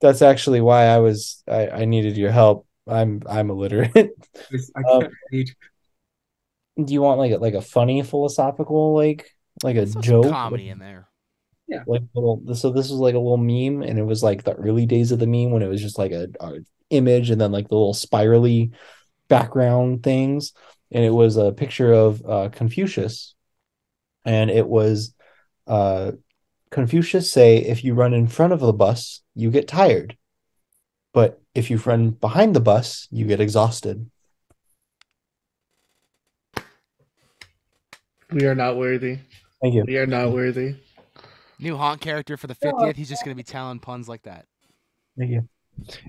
that's actually why I was I, I needed your help. I'm I'm illiterate. I Um, can't read. Do you want like a, like a funny philosophical like like a Let's throw some joke? comedy in there. Yeah, like little so this was like a little meme and it was like the early days of the meme when it was just like a, a image and then like the little spirally background things and it was a picture of uh Confucius and it was uh Confucius say if you run in front of the bus you get tired but if you run behind the bus you get exhausted We are not worthy. thank you We are not worthy. New haunt character for the 50th. He's just gonna be telling puns like that. thank you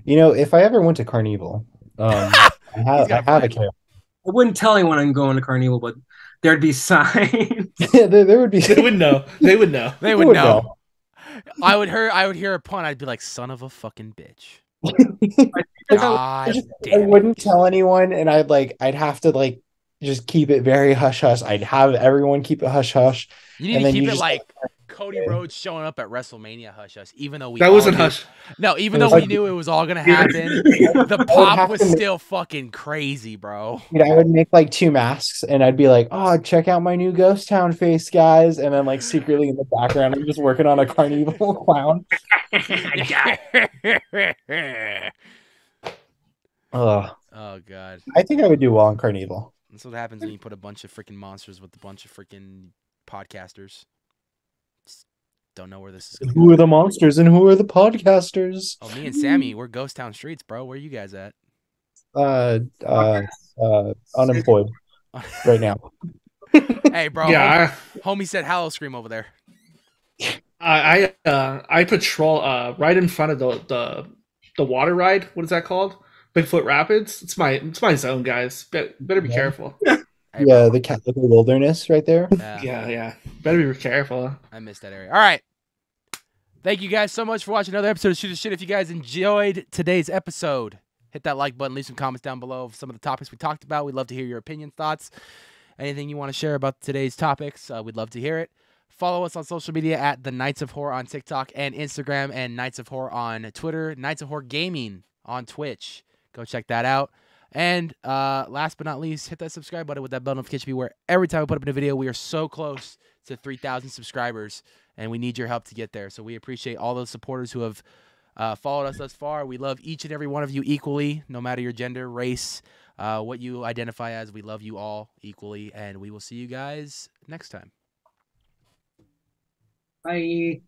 you know if I ever went to Carnival um I have, got I a have a character I wouldn't tell anyone I'm going to Carnival, but there'd be signs. there, there would be They would know. They would know. They Who would would know. I would hear I would hear a pun. I'd be like, "Son of a fucking bitch." I- God I, just, I damn it. wouldn't tell anyone, and I'd like I'd have to like just keep it very hush hush. I'd have everyone keep it hush hush. You need and to then keep you it just- like Cody Rhodes showing up at WrestleMania hush us, even though we That wasn't knew- hush. No, even It though we like- knew it was all gonna happen, the pop was to make- still fucking crazy, bro. You know, I would make like two masks, and I'd be like, "Oh, check out my new Ghost Town face, guys!" And then like secretly in the background, I'm just working on a carnival clown. Ugh. oh god, I think I would do well on carnival. that's what happens when you put a bunch of freaking monsters with a bunch of freaking podcasters. Just don't know where this is gonna Who go. are the monsters and who are the podcasters? Oh, me and Sammy, we're Ghost Town Streets, bro. Where are you guys at? Uh, uh, uh, unemployed right now. Hey, bro. Yeah, Homie said Hallow Scream over there. I I uh, I patrol uh right in front of the the the water ride. What is that called? Bigfoot Rapids. It's my it's my zone, guys. Be- better be Yeah. careful. Yeah, the cat, the wilderness right there. Yeah, Yeah, yeah. Better be careful. I missed that area. All right. Thank you guys so much for watching another episode of Shoot the Shit. If you guys enjoyed today's episode, hit that like button, leave some comments down below of some of the topics we talked about. We'd love to hear your opinions, thoughts, anything you want to share about today's topics. Uh, we'd love to hear it. Follow us on social media at the Nights of Horror on TikTok and Instagram, and Nights of Horror on Twitter, Nights of Horror Gaming on Twitch. Go check that out. And uh, last but not least, hit that subscribe button with that bell notification where every time we put up a new video, we are so close to 3,000 subscribers, and we need your help to get there. So we appreciate all those supporters who have uh, followed us thus far. We love each and every one of you equally, no matter your gender, race, uh, what you identify as. We love you all equally, and we will see you guys next time. Bye.